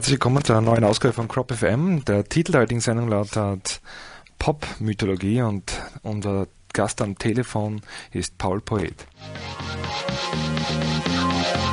Herzlich willkommen zu einer neuen Ausgabe von Crop FM. Der Titel der heutigen Sendung lautet Pop-Mythologie und unser Gast am Telefon ist Paul Poet. Und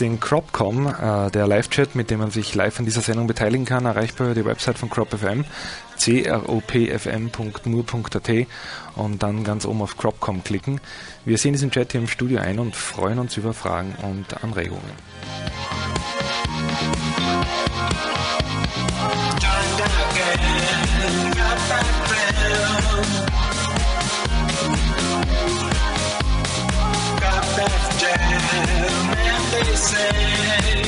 den Cropcom, äh, der Live-Chat, mit dem man sich live an dieser Sendung beteiligen kann, erreichbar über die Website von CropFM, cropfm.nur.at und dann ganz oben auf Cropcom klicken. Wir sehen diesen Chat hier im Studio ein und freuen uns über Fragen und Anregungen. night.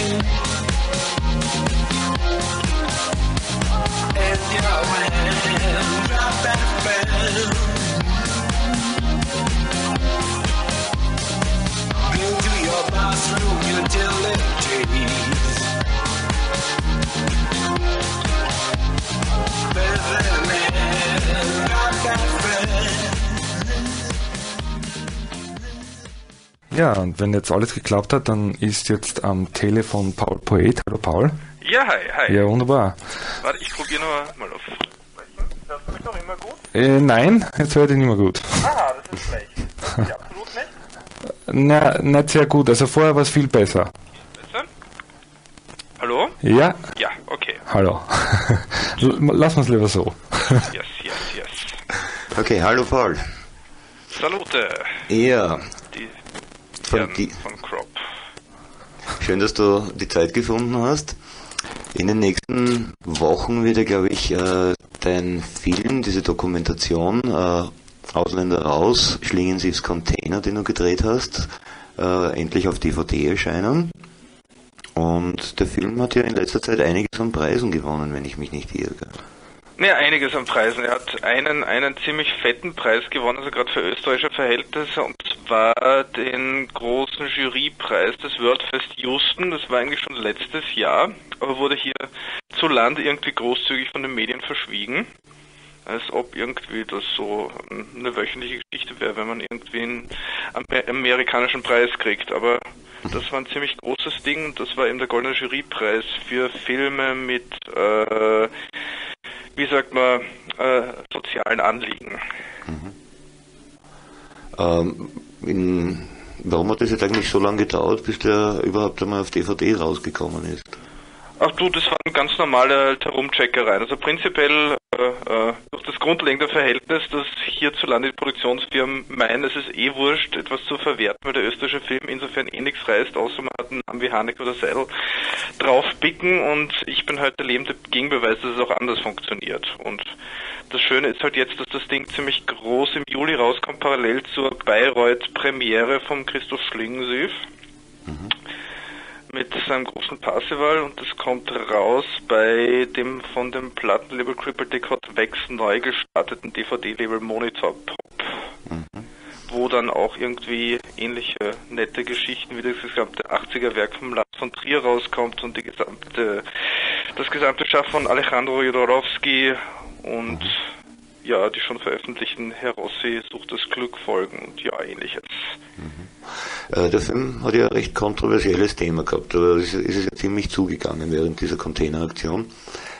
Ja, und wenn jetzt alles geklappt hat, dann ist jetzt am Telefon Paul Poet. Hallo Paul. Ja, hi, hi. Ja, wunderbar. Warte, ich probiere noch mal auf. Hörst du mich noch immer gut? Äh, nein, jetzt höre ich nicht mehr gut. Aha, das ist schlecht. Ja, absolut nicht? Na, nicht sehr gut. Also vorher war es viel besser. Besser? Hallo? Ja? Ja, okay. Hallo. Lass uns lieber so. yes, yes, yes. Okay, hallo Paul. Salute. Ja, die, von Crop. Schön, dass du die Zeit gefunden hast. In den nächsten Wochen wird ja, glaube ich, äh, dein Film, diese Dokumentation äh, Ausländer raus, Schlingen sie aufs Container, den du gedreht hast, äh, endlich auf DVD erscheinen. Und der Film hat ja in letzter Zeit einiges an Preisen gewonnen, wenn ich mich nicht irre. Ja, einiges an Preisen. Er hat einen, einen ziemlich fetten Preis gewonnen, also gerade für österreichische Verhältnisse, und zwar den großen Jurypreis des Worldfest Houston. Das war eigentlich schon letztes Jahr, aber wurde hier zu Land irgendwie großzügig von den Medien verschwiegen. Als ob irgendwie das so eine wöchentliche Geschichte wäre, wenn man irgendwie einen amerikanischen Preis kriegt. Aber das war ein ziemlich großes Ding das war eben der Goldene Jurypreis für Filme mit äh, wie sagt man, äh, sozialen Anliegen. Mhm. Ähm, in, warum hat das jetzt eigentlich so lange gedauert, bis der überhaupt einmal auf DVD rausgekommen ist? Ach du, das waren ganz normale halt Herumcheckereien. Also prinzipiell äh, äh, durch das grundlegende Verhältnis, dass hierzulande die Produktionsfirmen meinen, es ist eh wurscht, etwas zu verwerten, weil der österreichische Film insofern eh nichts reißt, außer man hat einen Namen wie Hanek oder Seidel draufpicken und ich bin halt der lebende Gegenbeweis, dass es auch anders funktioniert. Und das Schöne ist halt jetzt, dass das Ding ziemlich groß im Juli rauskommt, parallel zur Bayreuth-Premiere vom Christoph Schlingensief. Mhm mit seinem großen Parsival und das kommt raus bei dem von dem Plattenlabel Cripple Decode Vex neu gestarteten DVD-Label Monitor Pop. Mhm. Wo dann auch irgendwie ähnliche nette Geschichten wie das gesamte 80er Werk vom Lars von Trier rauskommt und die gesamte, das gesamte Schaff von Alejandro Jodorowsky und mhm ja, die schon veröffentlichten Herossi sucht das Glück folgen und ja, ähnliches. Mhm. Äh, der Film hat ja ein recht kontroversielles Thema gehabt, aber es ist, ist ja ziemlich zugegangen während dieser Containeraktion.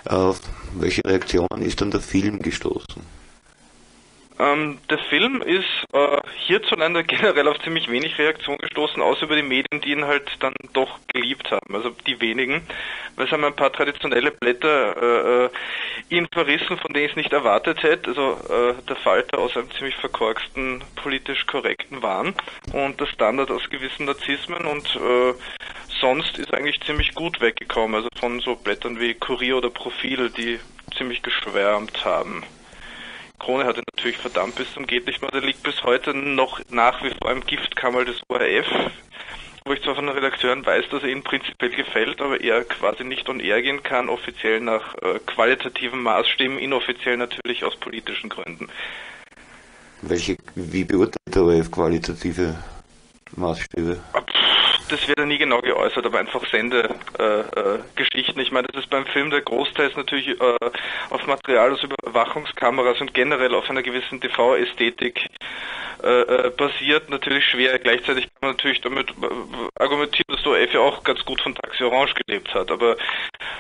Auf welche Reaktionen ist dann der Film gestoßen? Ähm, der Film ist äh, hierzulande generell auf ziemlich wenig Reaktion gestoßen, außer über die Medien, die ihn halt dann doch geliebt haben. Also die wenigen. Weil es haben ein paar traditionelle Blätter äh, äh ihn verrissen, von denen ich es nicht erwartet hätte. Also äh, der Falter aus einem ziemlich verkorksten, politisch korrekten Wahn und der Standard aus gewissen Narzissmen und äh, sonst ist eigentlich ziemlich gut weggekommen. Also von so Blättern wie Kurier oder Profil, die ziemlich geschwärmt haben. Krone hatte natürlich verdammt bis zum geht nicht mehr. Der liegt bis heute noch nach wie vor im Giftkammer des ORF, wo ich zwar von den Redakteuren weiß, dass er ihnen prinzipiell gefällt, aber er quasi nicht on air gehen kann, offiziell nach äh, qualitativen Maßstäben, inoffiziell natürlich aus politischen Gründen. Welche, wie beurteilt der ORF qualitative Maßstäbe? Das wird ja nie genau geäußert, aber einfach Sendegeschichten. Äh, äh, ich meine, das ist beim Film der Großteil ist natürlich äh, auf Material aus Überwachungskameras und generell auf einer gewissen TV-Ästhetik äh, äh, basiert, natürlich schwer. Gleichzeitig kann man natürlich damit äh, argumentieren, dass ORF ja auch ganz gut von Taxi Orange gelebt hat. Aber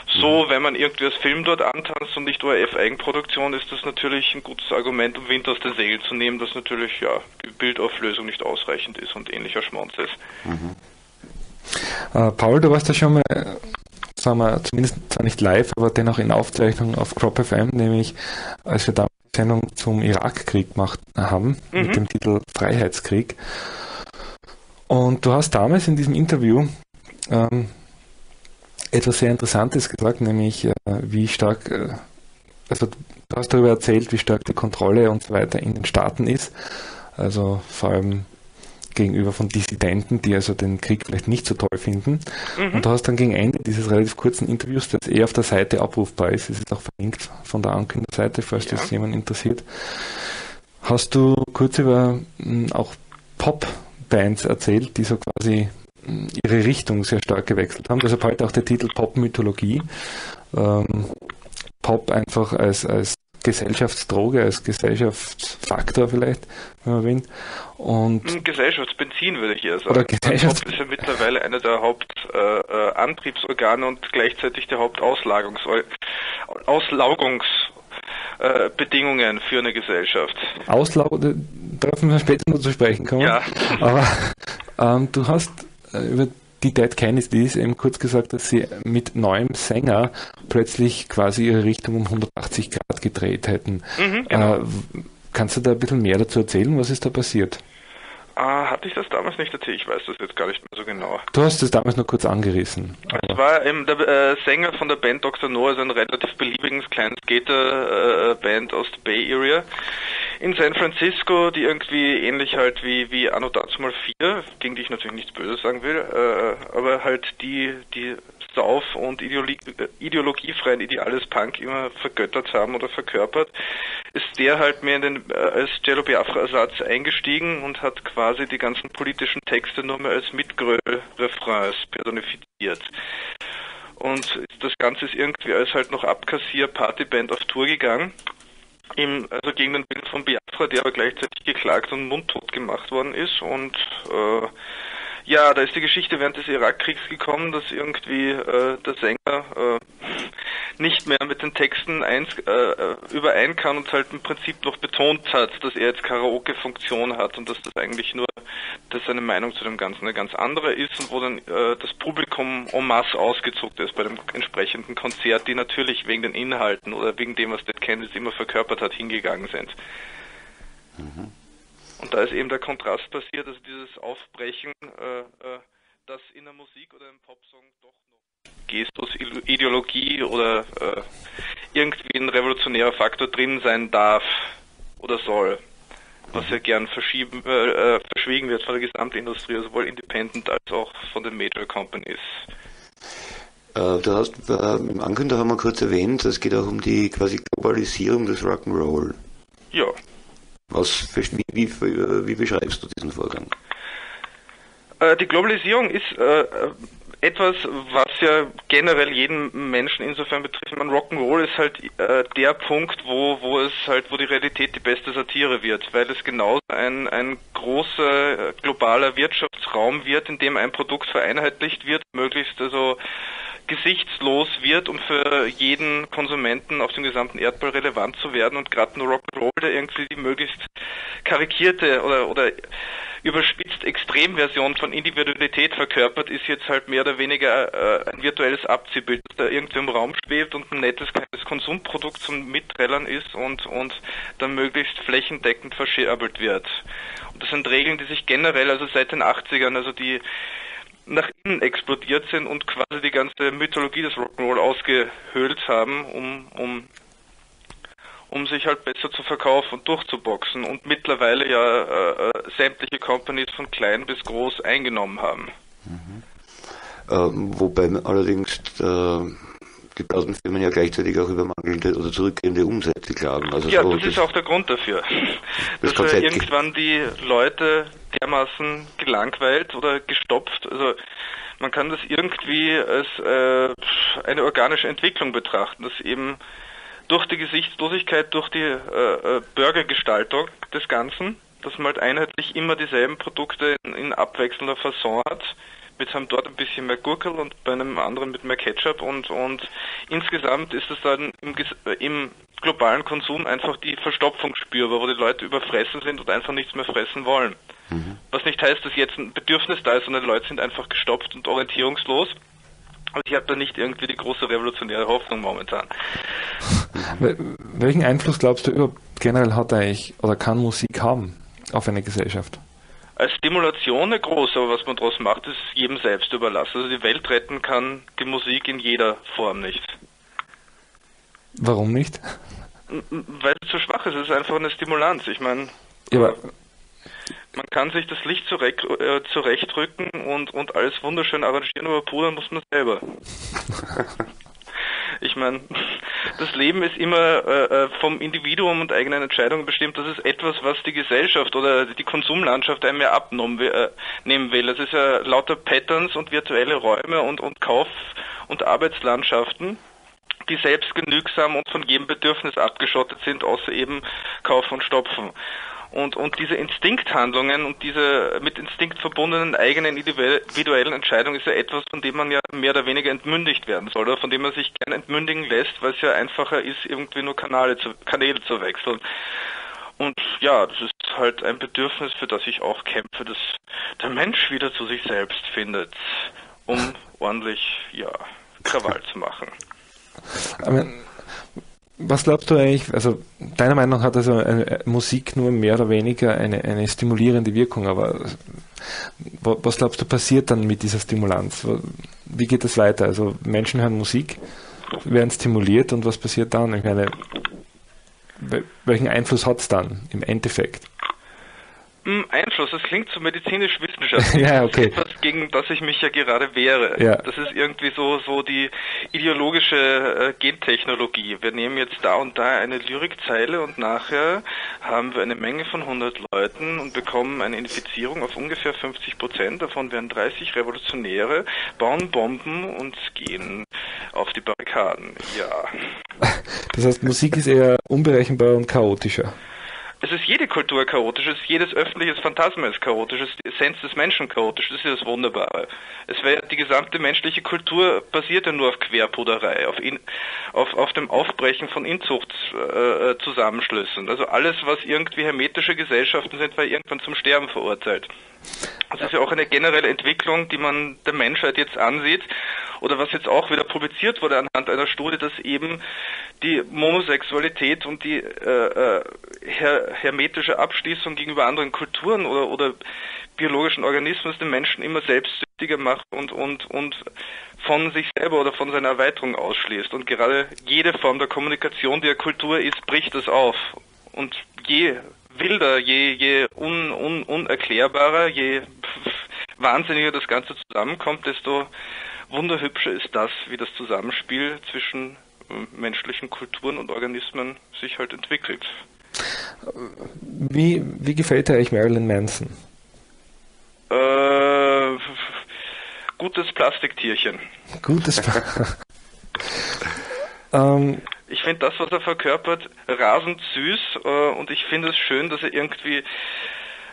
so, mhm. wenn man irgendwie das Film dort antanzt und nicht ORF-Eigenproduktion, ist das natürlich ein gutes Argument, um Wind aus den Segeln zu nehmen, dass natürlich ja die Bildauflösung nicht ausreichend ist und ähnlicher Schmonz ist. Mhm. Äh, Paul, du warst ja schon mal, sagen wir, zumindest zwar nicht live, aber dennoch in Aufzeichnung auf Crop FM, nämlich als wir damals die Sendung zum Irakkrieg gemacht haben, mhm. mit dem Titel Freiheitskrieg. Und du hast damals in diesem Interview ähm, etwas sehr Interessantes gesagt, nämlich äh, wie stark, äh, also du hast darüber erzählt, wie stark die Kontrolle und so weiter in den Staaten ist. Also vor allem gegenüber von Dissidenten, die also den Krieg vielleicht nicht so toll finden. Mhm. Und du hast dann gegen Ende dieses relativ kurzen Interviews, das eh auf der Seite abrufbar ist, es ist auch verlinkt von der Ankündigseite, falls ja. das jemand interessiert, hast du kurz über hm, auch Pop-Bands erzählt, die so quasi hm, ihre Richtung sehr stark gewechselt haben. Deshalb heute auch der Titel Pop-Mythologie. Ähm, Pop einfach als, als Gesellschaftsdroge, als Gesellschaftsfaktor vielleicht, wenn man will. Und Gesellschaftsbenzin würde ich eher sagen. Oder Gesellschafts ist ja mittlerweile einer der Hauptantriebsorgane äh, und gleichzeitig der Hauptauslaugungsbedingungen äh, für eine Gesellschaft. Auslaug, dürfen wir später noch zu sprechen kommen. Ja. Aber ähm, du hast äh, über die Dead Kennedys eben kurz gesagt, dass sie mit neuem Sänger plötzlich quasi ihre Richtung um 180 Grad gedreht hätten. Mhm, genau. äh, kannst du da ein bisschen mehr dazu erzählen? Was ist da passiert? Ah, hatte ich das damals nicht erzählt? Ich weiß das jetzt gar nicht mehr so genau. Du hast es damals nur kurz angerissen. Es war eben der äh, Sänger von der Band Dr. No, also ein relativ beliebiges kleines Skater-Band äh, aus der Bay Area in San Francisco, die irgendwie ähnlich halt wie, wie Anno Dazumal 4, gegen die ich natürlich nichts Böses sagen will, äh, aber halt die, die Sauf- und Ideologie, ideologiefreien Ideales Punk immer vergöttert haben oder verkörpert, ist der halt mehr in den, äh, als Jello Biafra-Ersatz eingestiegen und hat quasi die ganzen politischen Texte nur mehr als Mitgröl-Refrains personifiziert. Und das Ganze ist irgendwie als halt noch Abkassier-Partyband auf Tour gegangen im, also gegen den Bild von Biafra, der aber gleichzeitig geklagt und mundtot gemacht worden ist. Und äh, ja, da ist die Geschichte während des Irakkriegs gekommen, dass irgendwie äh, der Sänger äh, nicht mehr mit den Texten eins, äh, äh, überein kann und halt im Prinzip noch betont hat, dass er jetzt Karaoke-Funktion hat und dass das eigentlich nur, dass seine Meinung zu dem Ganzen eine ganz andere ist und wo dann äh, das Publikum en masse ausgezuckt ist bei dem entsprechenden Konzert, die natürlich wegen den Inhalten oder wegen dem, was Dead Kennedys immer verkörpert hat, hingegangen sind. Mhm. Und da ist eben der Kontrast passiert, also dieses Aufbrechen, äh, äh, das in der Musik oder im Popsong doch Gestus, Ideologie oder äh, irgendwie ein revolutionärer Faktor drin sein darf oder soll. Was ja gern verschieben, äh, äh, verschwiegen wird von der Gesamtindustrie, sowohl independent als auch von den Major Companies. Äh, du hast äh, im Ankündiger haben wir kurz erwähnt, es geht auch um die quasi Globalisierung des Rock'n'Roll. Ja. Was, wie, wie, wie beschreibst du diesen Vorgang? Äh, die Globalisierung ist äh, etwas, was ja generell jeden Menschen insofern betrifft. Man Rock'n'Roll ist halt äh, der Punkt, wo, wo es halt, wo die Realität die beste Satire wird, weil es genauso ein, ein großer äh, globaler Wirtschaftsraum wird, in dem ein Produkt vereinheitlicht wird, möglichst also gesichtslos wird, um für jeden Konsumenten auf dem gesamten Erdball relevant zu werden und gerade nur Rock'n'Roll, der irgendwie die möglichst karikierte oder, oder überspitzt Extremversion von Individualität verkörpert, ist jetzt halt mehr oder weniger äh, ein virtuelles Abziehbild, das da irgendwie im Raum schwebt und ein nettes kleines Konsumprodukt zum Mitträllern ist und, und dann möglichst flächendeckend verscherbelt wird. Und das sind Regeln, die sich generell, also seit den 80ern, also die nach innen explodiert sind und quasi die ganze Mythologie des Rock'n'Roll ausgehöhlt haben, um, um, um sich halt besser zu verkaufen und durchzuboxen und mittlerweile ja äh, äh sämtliche Companies von klein bis groß eingenommen haben. Mhm. Äh, wobei allerdings äh, die Plattenfirmen ja gleichzeitig auch über mangelnde oder zurückgehende Umsätze klagen. Also ja, so das, das, ist auch der Grund dafür. Das dass ja irgendwann die Leute dermaßen gelangweilt oder gestopft, also man kann das irgendwie als äh, eine organische Entwicklung betrachten, dass eben durch die Gesichtslosigkeit, durch die äh, äh Bürgergestaltung des Ganzen, dass man halt einheitlich immer dieselben Produkte in, in abwechselnder Fasson hat, mit haben dort ein bisschen mehr Gurkel und bei einem anderen mit mehr Ketchup und, und insgesamt ist es dann im, im globalen Konsum einfach die Verstopfung spürbar, wo die Leute überfressen sind und einfach nichts mehr fressen wollen. Mhm. Was nicht heißt, dass jetzt ein Bedürfnis da ist, sondern die Leute sind einfach gestopft und orientierungslos. Und ich habe da nicht irgendwie die große revolutionäre Hoffnung momentan. Welchen Einfluss glaubst du überhaupt generell hat eigentlich oder kann Musik haben auf eine Gesellschaft? Als Stimulation eine große, aber was man daraus macht, ist jedem selbst überlassen. Also die Welt retten kann die Musik in jeder Form nicht. Warum nicht? Weil es zu schwach ist. Es ist einfach eine Stimulanz. Ich meine, ja, man kann sich das Licht zurecht, äh, zurechtrücken und, und alles wunderschön arrangieren, aber pudern muss man selber. Ich meine, das Leben ist immer äh, äh, vom Individuum und eigenen Entscheidungen bestimmt. Das ist etwas, was die Gesellschaft oder die Konsumlandschaft einem mehr abnehmen will. Es ist ja lauter Patterns und virtuelle Räume und, und Kauf- und Arbeitslandschaften die selbstgenügsam und von jedem Bedürfnis abgeschottet sind, außer eben Kauf und Stopfen. Und, und diese Instinkthandlungen und diese mit Instinkt verbundenen eigenen individuellen Entscheidungen ist ja etwas, von dem man ja mehr oder weniger entmündigt werden soll, oder von dem man sich gern entmündigen lässt, weil es ja einfacher ist, irgendwie nur Kanäle zu, Kanäle zu wechseln. Und ja, das ist halt ein Bedürfnis, für das ich auch kämpfe, dass der Mensch wieder zu sich selbst findet, um ordentlich, ja, Krawall zu machen. Was glaubst du eigentlich, also deiner Meinung nach hat also eine, Musik nur mehr oder weniger eine, eine stimulierende Wirkung, aber was glaubst du passiert dann mit dieser Stimulanz? Wie geht das weiter? Also Menschen hören Musik, werden stimuliert und was passiert dann? Ich meine, welchen Einfluss hat es dann im Endeffekt? Hm, Einfluss, das klingt so medizinisch-wissenschaftlich. ja, okay. Etwas, gegen das ich mich ja gerade wehre. Ja. Das ist irgendwie so, so die ideologische äh, Gentechnologie. Wir nehmen jetzt da und da eine Lyrikzeile und nachher haben wir eine Menge von 100 Leuten und bekommen eine Infizierung auf ungefähr 50 Prozent. Davon werden 30 Revolutionäre, bauen Bomben und gehen auf die Barrikaden. Ja. Das heißt, Musik ist eher unberechenbar und chaotischer. Es ist jede Kultur chaotisch, es ist jedes öffentliches Phantasma ist chaotisch, es ist die Essenz des Menschen chaotisch, das ist das Wunderbare. Es wäre die gesamte menschliche Kultur basiert ja nur auf Querpuderei, auf, in, auf, auf dem Aufbrechen von Inzuchtzusammenschlüssen. Äh, also alles, was irgendwie hermetische Gesellschaften sind, war irgendwann zum Sterben verurteilt. Das ist ja auch eine generelle Entwicklung, die man der Menschheit jetzt ansieht oder was jetzt auch wieder publiziert wurde anhand einer Studie, dass eben die Homosexualität und die äh, äh her hermetische Abschließung gegenüber anderen Kulturen oder, oder biologischen Organismen den Menschen immer selbstsüchtiger macht und, und, und von sich selber oder von seiner Erweiterung ausschließt. Und gerade jede Form der Kommunikation, die ja Kultur ist, bricht das auf. Und je wilder, je, je un, un, unerklärbarer, je wahnsinniger das Ganze zusammenkommt, desto wunderhübscher ist das, wie das Zusammenspiel zwischen äh, menschlichen Kulturen und Organismen sich halt entwickelt. Wie, wie gefällt dir eigentlich Marilyn Manson? Äh, gutes Plastiktierchen. Gutes ähm, Ich finde das, was er verkörpert, rasend süß äh, und ich finde es schön, dass er irgendwie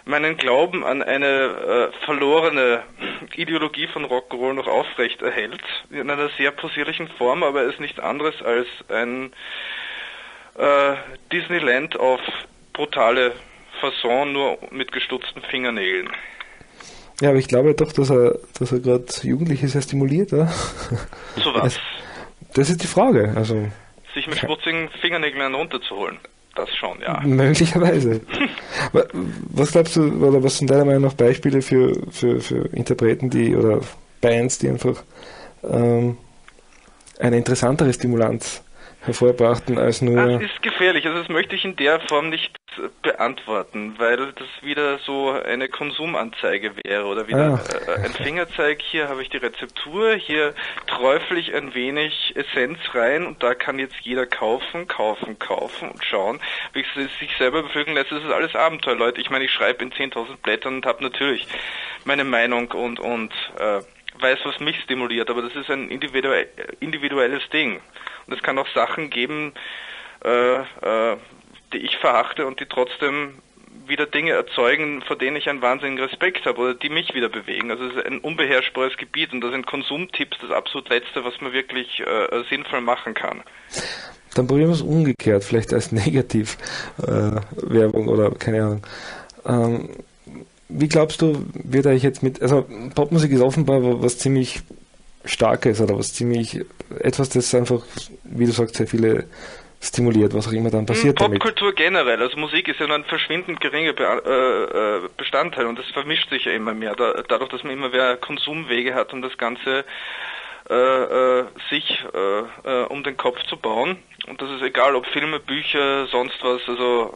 meinen Glauben an eine äh, verlorene Ideologie von Rock'n'Roll noch aufrecht erhält, in einer sehr possierlichen Form, aber er ist nichts anderes als ein äh, Disneyland auf brutale Fasson, nur mit gestutzten Fingernägeln. Ja, aber ich glaube doch, dass er, dass er gerade Jugendliche sehr stimuliert, oder? Zu was? Das ist die Frage. Also sich mit schmutzigen Fingernägeln runterzuholen. das schon, ja. Möglicherweise. was glaubst du, oder was sind deiner Meinung nach Beispiele für, für, für Interpreten, die oder Bands, die einfach ähm, eine interessantere Stimulanz hervorbrachten als nur. Das ist gefährlich, also das möchte ich in der Form nicht beantworten, weil das wieder so eine Konsumanzeige wäre oder wieder ah. Äh, ein Fingerzeig. Hier habe ich die Rezeptur, hier träufle ich ein wenig Essenz rein und da kann jetzt jeder kaufen, kaufen, kaufen und schauen, wie es sich selber beflügeln lässt. Das ist alles Abenteuer, Leute. Ich meine, ich schreibe in 10.000 Blättern und habe natürlich meine Meinung und, und äh, weiß, was mich stimuliert, aber das ist ein individuelles Ding. Und es kann auch Sachen geben, äh, äh, die ich verachte und die trotzdem wieder Dinge erzeugen, vor denen ich einen wahnsinnigen Respekt habe oder die mich wieder bewegen. Also es ist ein unbeherrschbares Gebiet und da sind Konsumtipps das absolut Letzte, was man wirklich äh, sinnvoll machen kann. Dann probieren wir es umgekehrt, vielleicht als Negativ-Werbung äh, oder keine Ahnung. Ähm, wie glaubst du, wird eigentlich jetzt mit, also Popmusik ist offenbar was ziemlich Starkes oder was ziemlich, etwas, das einfach, wie du sagst, sehr viele stimuliert, was auch immer dann passiert hm, Popkultur generell, also Musik ist ja nur ein verschwindend geringer Be äh, äh, Bestandteil und das vermischt sich ja immer mehr, da, dadurch, dass man immer mehr Konsumwege hat, um das Ganze äh, äh, sich äh, äh, um den Kopf zu bauen. Und das ist egal, ob Filme, Bücher, sonst was, also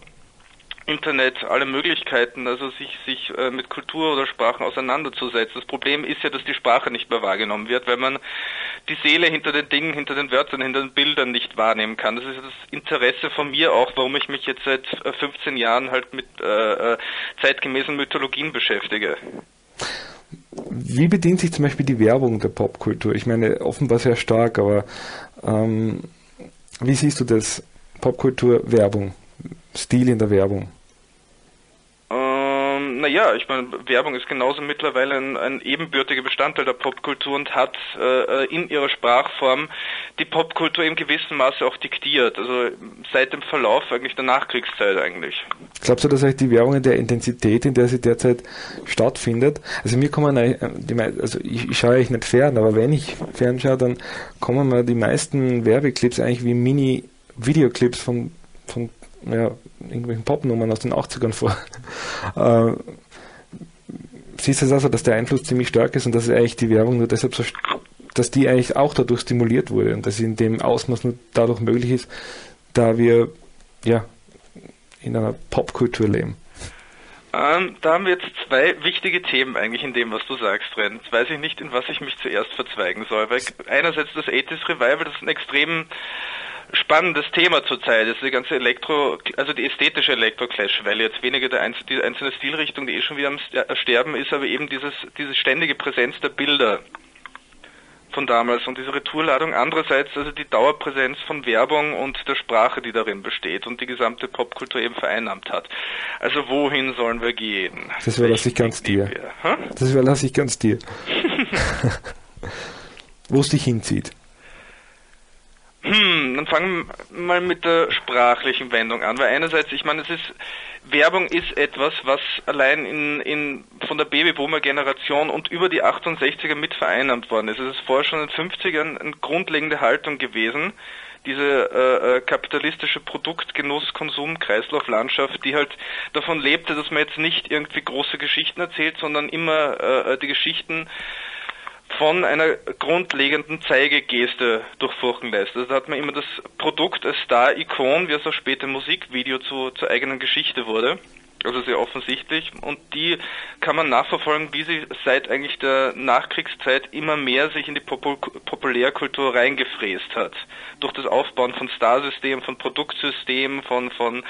Internet alle Möglichkeiten, also sich, sich äh, mit Kultur oder Sprachen auseinanderzusetzen. Das Problem ist ja, dass die Sprache nicht mehr wahrgenommen wird, weil man die Seele hinter den Dingen, hinter den Wörtern, hinter den Bildern nicht wahrnehmen kann. Das ist das Interesse von mir auch, warum ich mich jetzt seit 15 äh, Jahren halt mit äh, äh, zeitgemäßen Mythologien beschäftige. Wie bedient sich zum Beispiel die Werbung der Popkultur? Ich meine, offenbar sehr stark, aber ähm, wie siehst du das? Popkultur, Werbung? Stil in der Werbung? Ähm, naja, ich meine, Werbung ist genauso mittlerweile ein, ein ebenbürtiger Bestandteil der Popkultur und hat äh, in ihrer Sprachform die Popkultur im gewissen Maße auch diktiert. Also seit dem Verlauf eigentlich der Nachkriegszeit eigentlich. Glaubst du, dass euch die Werbung in der Intensität, in der sie derzeit stattfindet, also mir kommen, also ich, ich schaue eigentlich nicht fern, aber wenn ich fernschaue, dann kommen mir die meisten Werbeclips eigentlich wie Mini-Videoclips von, von ja, irgendwelchen Popnummern aus den 80ern vor. äh, siehst du es also, dass der Einfluss ziemlich stark ist und dass eigentlich die Werbung nur deshalb so, dass die eigentlich auch dadurch stimuliert wurde und dass sie in dem Ausmaß nur dadurch möglich ist, da wir ja in einer Popkultur leben. Ähm, da haben wir jetzt zwei wichtige Themen eigentlich in dem, was du sagst, Ren. Jetzt weiß ich nicht, in was ich mich zuerst verzweigen soll. Weil einerseits das 80s Revival, das ist ein extrem spannendes Thema zurzeit ist die ganze Elektro, also die ästhetische Elektro-Clash, weil jetzt weniger der einzelne, die einzelne Stilrichtung, die eh schon wieder am Sterben ist, aber eben dieses, diese ständige Präsenz der Bilder von damals und diese Retourladung. Andererseits also die Dauerpräsenz von Werbung und der Sprache, die darin besteht und die gesamte Popkultur eben vereinnahmt hat. Also wohin sollen wir gehen? Das überlasse ich ganz dir. Das überlasse ich ganz dir. Wo es dich hinzieht. Hm, dann fangen wir mal mit der sprachlichen Wendung an, weil einerseits, ich meine, es ist Werbung ist etwas, was allein in, in von der Babyboomer-Generation und über die 68er mit vereinnahmt worden ist. Es ist vorher schon in den 50ern eine grundlegende Haltung gewesen, diese äh, äh, kapitalistische Produktgenuss, Konsum, Kreislauflandschaft, die halt davon lebte, dass man jetzt nicht irgendwie große Geschichten erzählt, sondern immer äh, äh die Geschichten von einer grundlegenden Zeigegeste durchfurchen lässt. Also da hat man immer das Produkt als Star-Ikon, wie es auch später Musikvideo zu, zur eigenen Geschichte wurde. Also sehr offensichtlich. Und die kann man nachverfolgen, wie sie seit eigentlich der Nachkriegszeit immer mehr sich in die Popul Populärkultur reingefräst hat. Durch das Aufbauen von Starsystemen, von Produktsystemen, von, von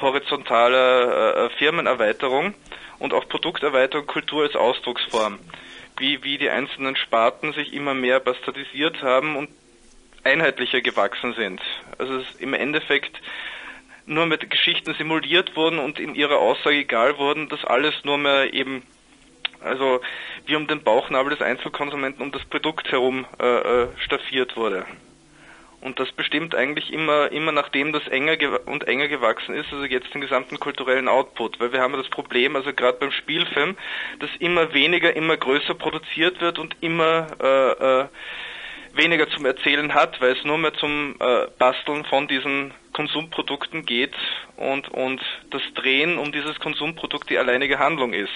horizontaler äh, Firmenerweiterung und auch Produkterweiterung Kultur als Ausdrucksform wie, wie die einzelnen Sparten sich immer mehr bastardisiert haben und einheitlicher gewachsen sind. Also es im Endeffekt nur mit Geschichten simuliert wurden und in ihrer Aussage egal wurden, dass alles nur mehr eben, also wie um den Bauchnabel des Einzelkonsumenten um das Produkt herum äh, äh staffiert wurde. Und das bestimmt eigentlich immer, immer nachdem das enger und enger gewachsen ist, also jetzt den gesamten kulturellen Output. Weil wir haben das Problem, also gerade beim Spielfilm, dass immer weniger, immer größer produziert wird und immer äh, äh, weniger zum Erzählen hat, weil es nur mehr zum äh, Basteln von diesen Konsumprodukten geht und, und das Drehen um dieses Konsumprodukt die alleinige Handlung ist,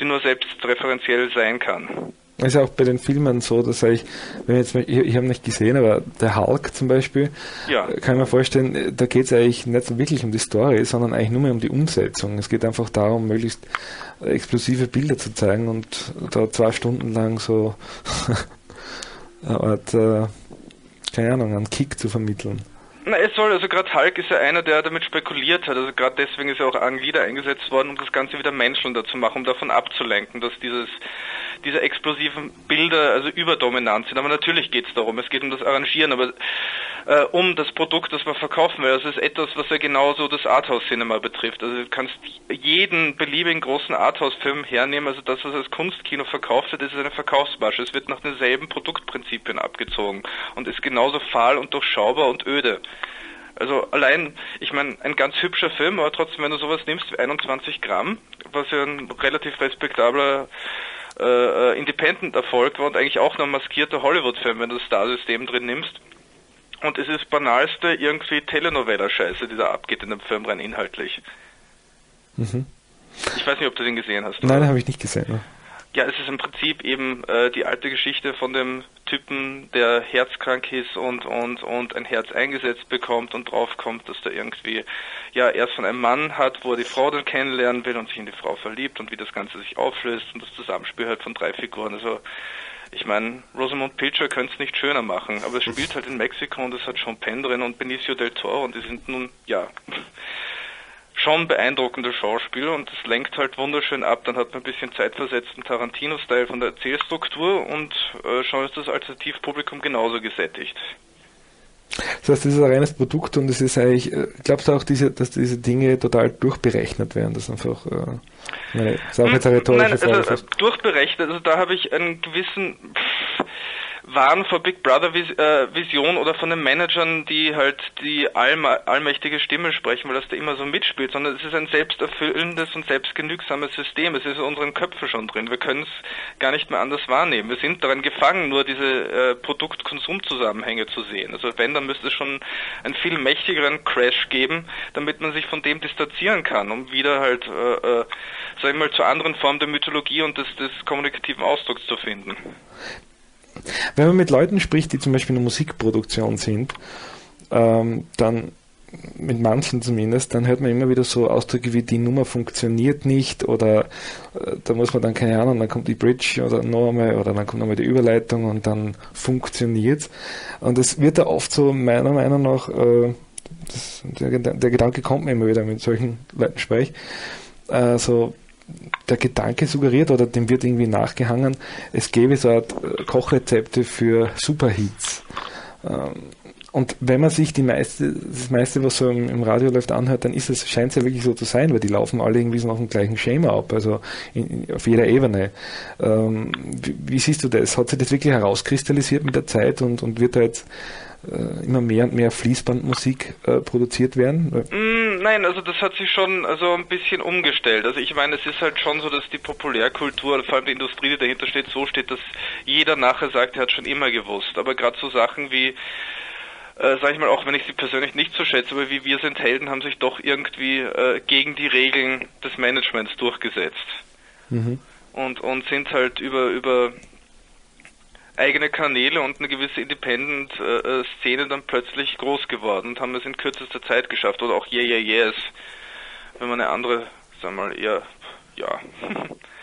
die nur selbstreferenziell sein kann. Es ist auch bei den Filmen so, dass ich, wenn jetzt, ich, ich habe nicht gesehen, aber der Hulk zum Beispiel, ja. kann ich mir vorstellen, da geht es eigentlich nicht so wirklich um die Story, sondern eigentlich nur mehr um die Umsetzung. Es geht einfach darum, möglichst explosive Bilder zu zeigen und da zwei Stunden lang so eine Art, äh, keine Ahnung, einen Kick zu vermitteln. Na, es soll, also gerade Hulk ist ja einer, der damit spekuliert hat. Also gerade deswegen ist ja auch Ang wieder eingesetzt worden, um das Ganze wieder menschelnder zu machen, um davon abzulenken, dass dieses diese explosiven Bilder also überdominant sind. Aber natürlich geht es darum, es geht um das Arrangieren, aber äh, um das Produkt, das man verkaufen will. Das ist etwas, was ja genauso das Arthouse-Cinema betrifft. Also du kannst jeden beliebigen großen Arthouse-Film hernehmen, also das, was als Kunstkino verkauft wird, ist eine Verkaufsmasche. Es wird nach denselben Produktprinzipien abgezogen und ist genauso fahl und durchschaubar und öde. Also allein, ich meine, ein ganz hübscher Film, aber trotzdem, wenn du sowas nimmst wie 21 Gramm, was ja ein relativ respektabler äh, äh, Independent-Erfolg war und eigentlich auch noch ein maskierter Hollywood-Film, wenn du das Star-System drin nimmst. Und es ist banalste irgendwie Telenovela-Scheiße, die da abgeht in dem Film rein inhaltlich. Mhm. Ich weiß nicht, ob du den gesehen hast. Nein, habe ich nicht gesehen. Ne? Ja, es ist im Prinzip eben äh, die alte Geschichte von dem Typen, der herzkrank ist und, und, und ein Herz eingesetzt bekommt und draufkommt, dass der irgendwie ja erst von einem Mann hat, wo er die Frau dann kennenlernen will und sich in die Frau verliebt und wie das Ganze sich auflöst und das Zusammenspiel halt von drei Figuren. Also ich meine, Rosamund Pilcher könnte es nicht schöner machen, aber es spielt halt in Mexiko und es hat Sean Penn drin und Benicio del Toro und die sind nun, ja, schon beeindruckende Schauspieler und das lenkt halt wunderschön ab. Dann hat man ein bisschen zeitversetzten Tarantino-Style von der Erzählstruktur und äh, schon ist das Alternativpublikum genauso gesättigt. Das heißt, das ist ein reines Produkt und es ist eigentlich, äh, glaubst du auch, diese, dass diese Dinge total durchberechnet werden? Das einfach, äh, meine, ist auch jetzt eine rhetorische Frage. Nein, also, durchberechnet, also da habe ich einen gewissen, pff, waren vor Big Brother äh, Vision oder von den Managern, die halt die allmächtige Stimme sprechen, weil das da immer so mitspielt, sondern es ist ein selbsterfüllendes und selbstgenügsames System. Es ist in unseren Köpfen schon drin. Wir können es gar nicht mehr anders wahrnehmen. Wir sind daran gefangen, nur diese äh, Produkt-Konsum-Zusammenhänge zu sehen. Also wenn, dann müsste es schon einen viel mächtigeren Crash geben, damit man sich von dem distanzieren kann, um wieder halt, äh, äh, sag ich mal, zur anderen Form der Mythologie und des, des kommunikativen Ausdrucks zu finden. Wenn man mit Leuten spricht, die zum Beispiel in der Musikproduktion sind, ähm, dann mit manchen zumindest, dann hört man immer wieder so Ausdrücke wie die Nummer funktioniert nicht oder äh, da muss man dann keine Ahnung, dann kommt die Bridge oder einmal oder dann kommt nochmal die Überleitung und dann funktioniert Und es wird da oft so meiner Meinung nach, äh, das, der, der, Gedanke kommt mir immer wieder, mit solchen Leuten spreche, äh, so der Gedanke suggeriert oder dem wird irgendwie nachgehangen, es gäbe so eine Art äh, Kochrezepte für Superhits. Ähm, und wenn man sich die meiste, das meiste, was so im, Radio läuft, anhört, dann ist es, scheint es ja wirklich so zu sein, weil die laufen alle irgendwie so nach dem gleichen Schema ab, also in, in, auf jeder Ebene. Ähm, wie, wie, siehst du das? Hat sich das wirklich herauskristallisiert mit der Zeit und, und wird da jetzt äh, immer mehr und mehr Fließbandmusik äh, produziert werden? Mm, nein, also das hat sich schon also ein bisschen umgestellt. Also ich meine, es ist halt schon so, dass die Populärkultur, vor allem die Industrie, die dahinter steht, so steht, dass jeder nachher sagt, er hat schon immer gewusst. Aber gerade so Sachen wie äh, sage ich mal, auch wenn ich sie persönlich nicht so schätze, aber wie wir sind Helden, haben sich doch irgendwie äh, gegen die Regeln des Managements durchgesetzt. Mhm. Und, und sind halt über, über eigene Kanäle und eine gewisse Independent-Szene äh, dann plötzlich groß geworden und haben es in kürzester Zeit geschafft. Oder auch Yeah Yeah Yes, wenn man eine andere, sagen wir mal, eher, ja,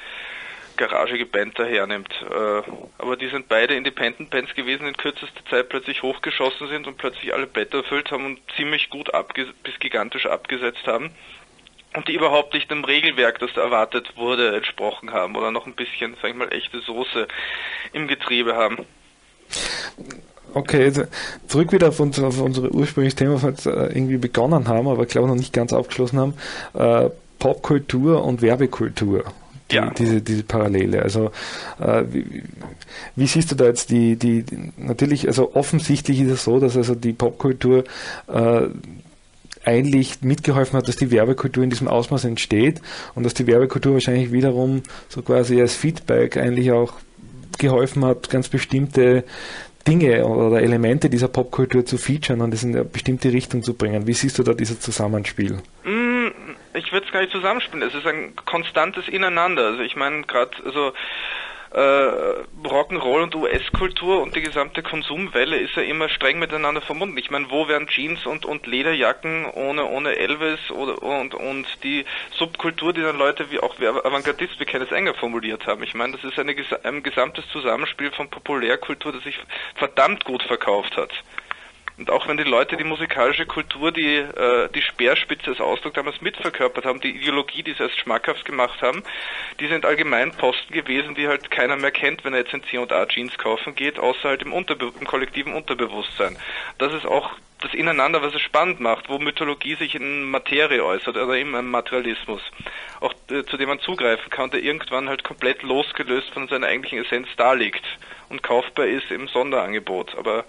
garagige Band dahernimmt. Äh, aber die sind beide Independent-Bands gewesen, in kürzester Zeit plötzlich hochgeschossen sind und plötzlich alle Blätter erfüllt haben und ziemlich gut bis gigantisch abgesetzt haben und die überhaupt nicht dem Regelwerk, das da erwartet wurde, entsprochen haben oder noch ein bisschen, sag ich mal, echte Soße im Getriebe haben. Okay, zurück wieder auf, uns, auf unsere ursprüngliches Thema, was wir äh, irgendwie begonnen haben, aber glaube noch nicht ganz abgeschlossen haben. Äh, Popkultur und Werbekultur. Die, ja. diese, diese Parallele. Also äh, wie, wie, siehst du da jetzt die, die, die, natürlich, also offensichtlich ist es so, dass also die Popkultur äh, eigentlich mitgeholfen hat, dass die Werbekultur in diesem Ausmaß entsteht und dass die Werbekultur wahrscheinlich wiederum so quasi als Feedback eigentlich auch geholfen hat, ganz bestimmte Dinge oder Elemente dieser Popkultur zu featuren und es in eine bestimmte Richtung zu bringen. Wie siehst du da dieses Zusammenspiel? Mm, ich würde es gar nicht zusammenspielen. Es ist ein konstantes Ineinander. Also ich meine gerade, also äh, Rock'n'Roll und US-Kultur und die gesamte Konsumwelle ist ja immer streng miteinander verbunden. Ich meine, wo wären Jeans und, und Lederjacken ohne, ohne Elvis oder, und, und die Subkultur, die dann Leute wie auch Avantgardist wie Kenneth Enger formuliert haben. Ich meine, das ist eine, ein gesamtes Zusammenspiel von Populärkultur, das sich verdammt gut verkauft hat. Und auch wenn die Leute die musikalische Kultur, die äh, die Speerspitze als Ausdruck damals mitverkörpert haben, die Ideologie, die sie erst schmackhaft gemacht haben, die sind allgemein Posten gewesen, die halt keiner mehr kennt, wenn er jetzt in C&A Jeans kaufen geht, außer halt im, Unterbe im kollektiven Unterbewusstsein. Das ist auch das Ineinander, was es spannend macht, wo Mythologie sich in Materie äußert, oder eben im Materialismus, auch äh, zu dem man zugreifen kann, der irgendwann halt komplett losgelöst von seiner eigentlichen Essenz da und kaufbar ist im Sonderangebot. Aber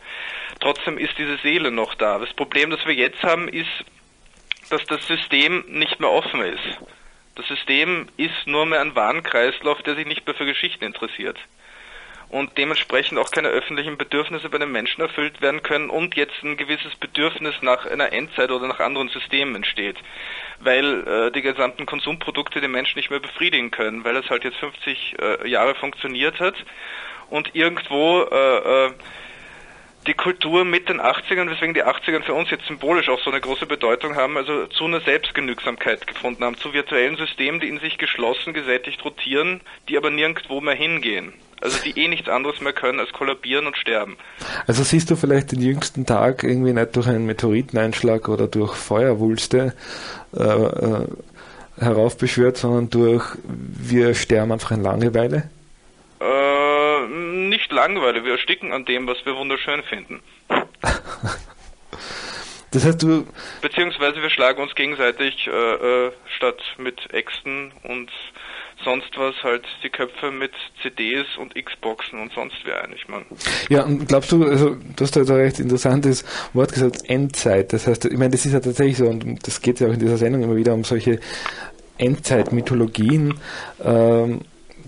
trotzdem ist diese Seele noch da. Das Problem, das wir jetzt haben, ist, dass das System nicht mehr offen ist. Das System ist nur mehr ein Warenkreislauf, der sich nicht mehr für Geschichten interessiert. Und dementsprechend auch keine öffentlichen Bedürfnisse bei den Menschen erfüllt werden können und jetzt ein gewisses Bedürfnis nach einer Endzeit oder nach anderen Systemen entsteht. Weil äh, die gesamten Konsumprodukte den Menschen nicht mehr befriedigen können, weil es halt jetzt 50 äh, Jahre funktioniert hat und irgendwo äh, äh, die Kultur mit den 80ern, weswegen die 80ern für uns jetzt symbolisch auch so eine große Bedeutung haben, also zu einer Selbstgenügsamkeit gefunden haben, zu virtuellen Systemen, die in sich geschlossen, gesättigt rotieren, die aber nirgendwo mehr hingehen. Also die eh nichts anderes mehr können als kollabieren und sterben. Also siehst du vielleicht den jüngsten Tag irgendwie nicht durch einen Meteoriteneinschlag oder durch Feuerwulste äh, äh, heraufbeschwört, sondern durch wir sterben einfach in Langeweile? Äh, nicht Langeweile, wir ersticken an dem, was wir wunderschön finden. Das heißt, du. Beziehungsweise wir schlagen uns gegenseitig äh, äh, statt mit Äxten und sonst was halt die Köpfe mit CDs und Xboxen und sonst wer ein, ich meine. Ja, und glaubst du, also du hast da ein recht interessantes Wort gesagt, Endzeit. Das heißt, ich meine, das ist ja tatsächlich so, und das geht ja auch in dieser Sendung immer wieder um solche Endzeitmythologien. Ähm,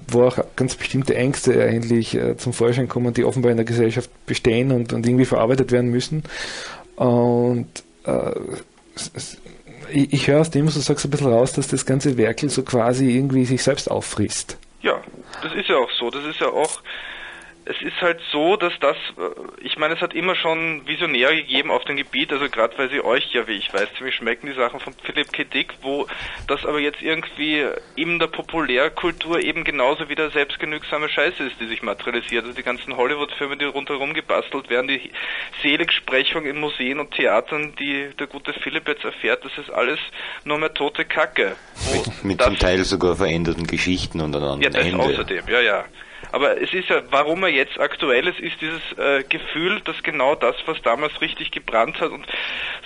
wo auch ganz bestimmte Ängste eigentlich äh, zum Vorschein kommen, die offenbar in der Gesellschaft bestehen und, und irgendwie verarbeitet werden müssen. Und äh, ich, ich höre aus dem, was du sagst, ein bisschen raus, dass das ganze Werkel so quasi irgendwie sich selbst auffrisst. Ja, das ist ja auch so. Das ist ja auch es ist halt so, dass das, äh, ich meine, es hat immer schon Visionäre gegeben auf dem Gebiet, also gerade weil sie euch ja, wie ich weiß, ziemlich schmecken, die Sachen von Philipp K. Dick, wo das aber jetzt irgendwie in der Populärkultur eben genauso wieder selbstgenügsame Scheiße ist, die sich materialisiert. Also die ganzen Hollywood-Filme, die rundherum gebastelt werden, die Seligsprechung in Museen und Theatern, die der gute Philipp jetzt erfährt, das ist alles nur mehr tote Kacke. Mit, mit zum Teil sogar veränderten Geschichten und dann Ja, das Ende. außerdem, ja, ja. Aber es ist ja, warum er jetzt aktuell ist, ist dieses äh, Gefühl, dass genau das, was damals richtig gebrannt hat und,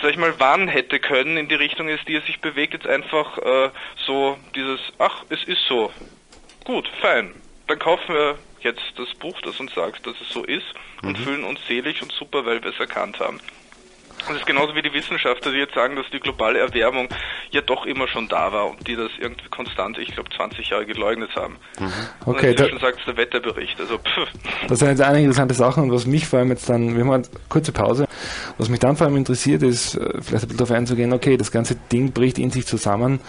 sag ich mal, warnen hätte können in die Richtung ist, die er sich bewegt, jetzt einfach äh, so dieses, ach, es ist so. Gut, fein. Dann kaufen wir jetzt das Buch, das uns sagt, dass es so ist und mhm. fühlen uns selig und super, weil wir es erkannt haben. Das ist genauso wie die Wissenschaftler, die jetzt sagen, dass die globale Erwärmung ja doch immer schon da war und die das irgendwie konstant, ich glaube, 20 Jahre geleugnet haben. Mhm. Okay, und inzwischen sagt es der Wetterbericht. Also, pff. Das sind jetzt einige interessante Sachen und was mich vor allem jetzt dann, wir haben eine kurze Pause, was mich dann vor allem interessiert ist, äh, vielleicht ein bisschen darauf einzugehen, okay, das ganze Ding bricht in sich zusammen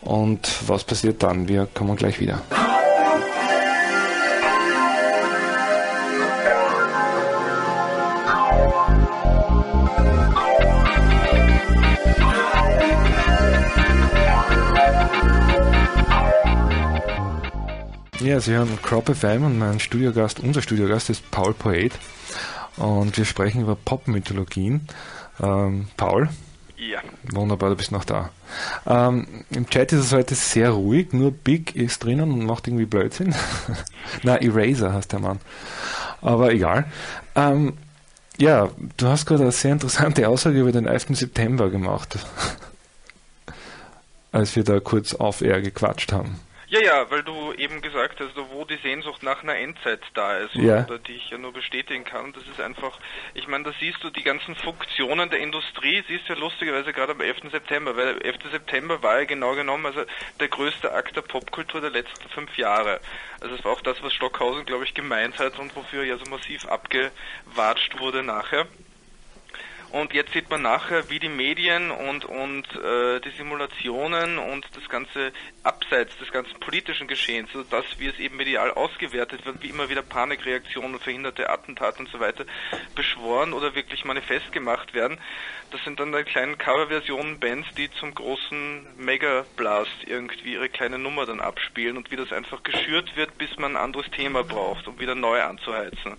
und was passiert dann? Wir kommen gleich wieder. Ja, Sie hören Crop FM und mein Studiogast, unser Studiogast ist Paul Poet und wir sprechen über Popmythologien. Ähm, Paul? Ja. Wunderbar, du bist noch da. Ähm, Im Chat ist es heute sehr ruhig, nur Big ist drinnen und macht irgendwie Blödsinn. Na, Eraser heißt der Mann. Aber egal. Ähm, ja, du hast gerade eine sehr interessante Aussage über den 11. September gemacht, als wir da kurz auf Air gequatscht haben. Ja, ja, weil du eben gesagt hast, wo die Sehnsucht nach einer Endzeit da ist, ja. oder die ich ja nur bestätigen kann. Das ist einfach, ich meine, da siehst du die ganzen Funktionen der Industrie, siehst du ja lustigerweise gerade am 11. September, weil der 11. September war ja genau genommen also der größte Akt der Popkultur der letzten fünf Jahre. Also es war auch das, was Stockhausen, glaube ich, gemeint hat und wofür ja so massiv abgewatscht wurde nachher. Und jetzt sieht man nachher, wie die Medien und, und äh, die Simulationen und das ganze abseits des ganzen politischen Geschehens, so das, wie es eben medial ausgewertet wird, wie immer wieder Panikreaktionen, verhinderte Attentate und so weiter beschworen oder wirklich manifest gemacht werden. Das sind dann die kleinen Coverversionen Bands, die zum großen Mega Blast irgendwie ihre kleine Nummer dann abspielen und wie das einfach geschürt wird, bis man ein anderes Thema braucht, um wieder neu anzuheizen.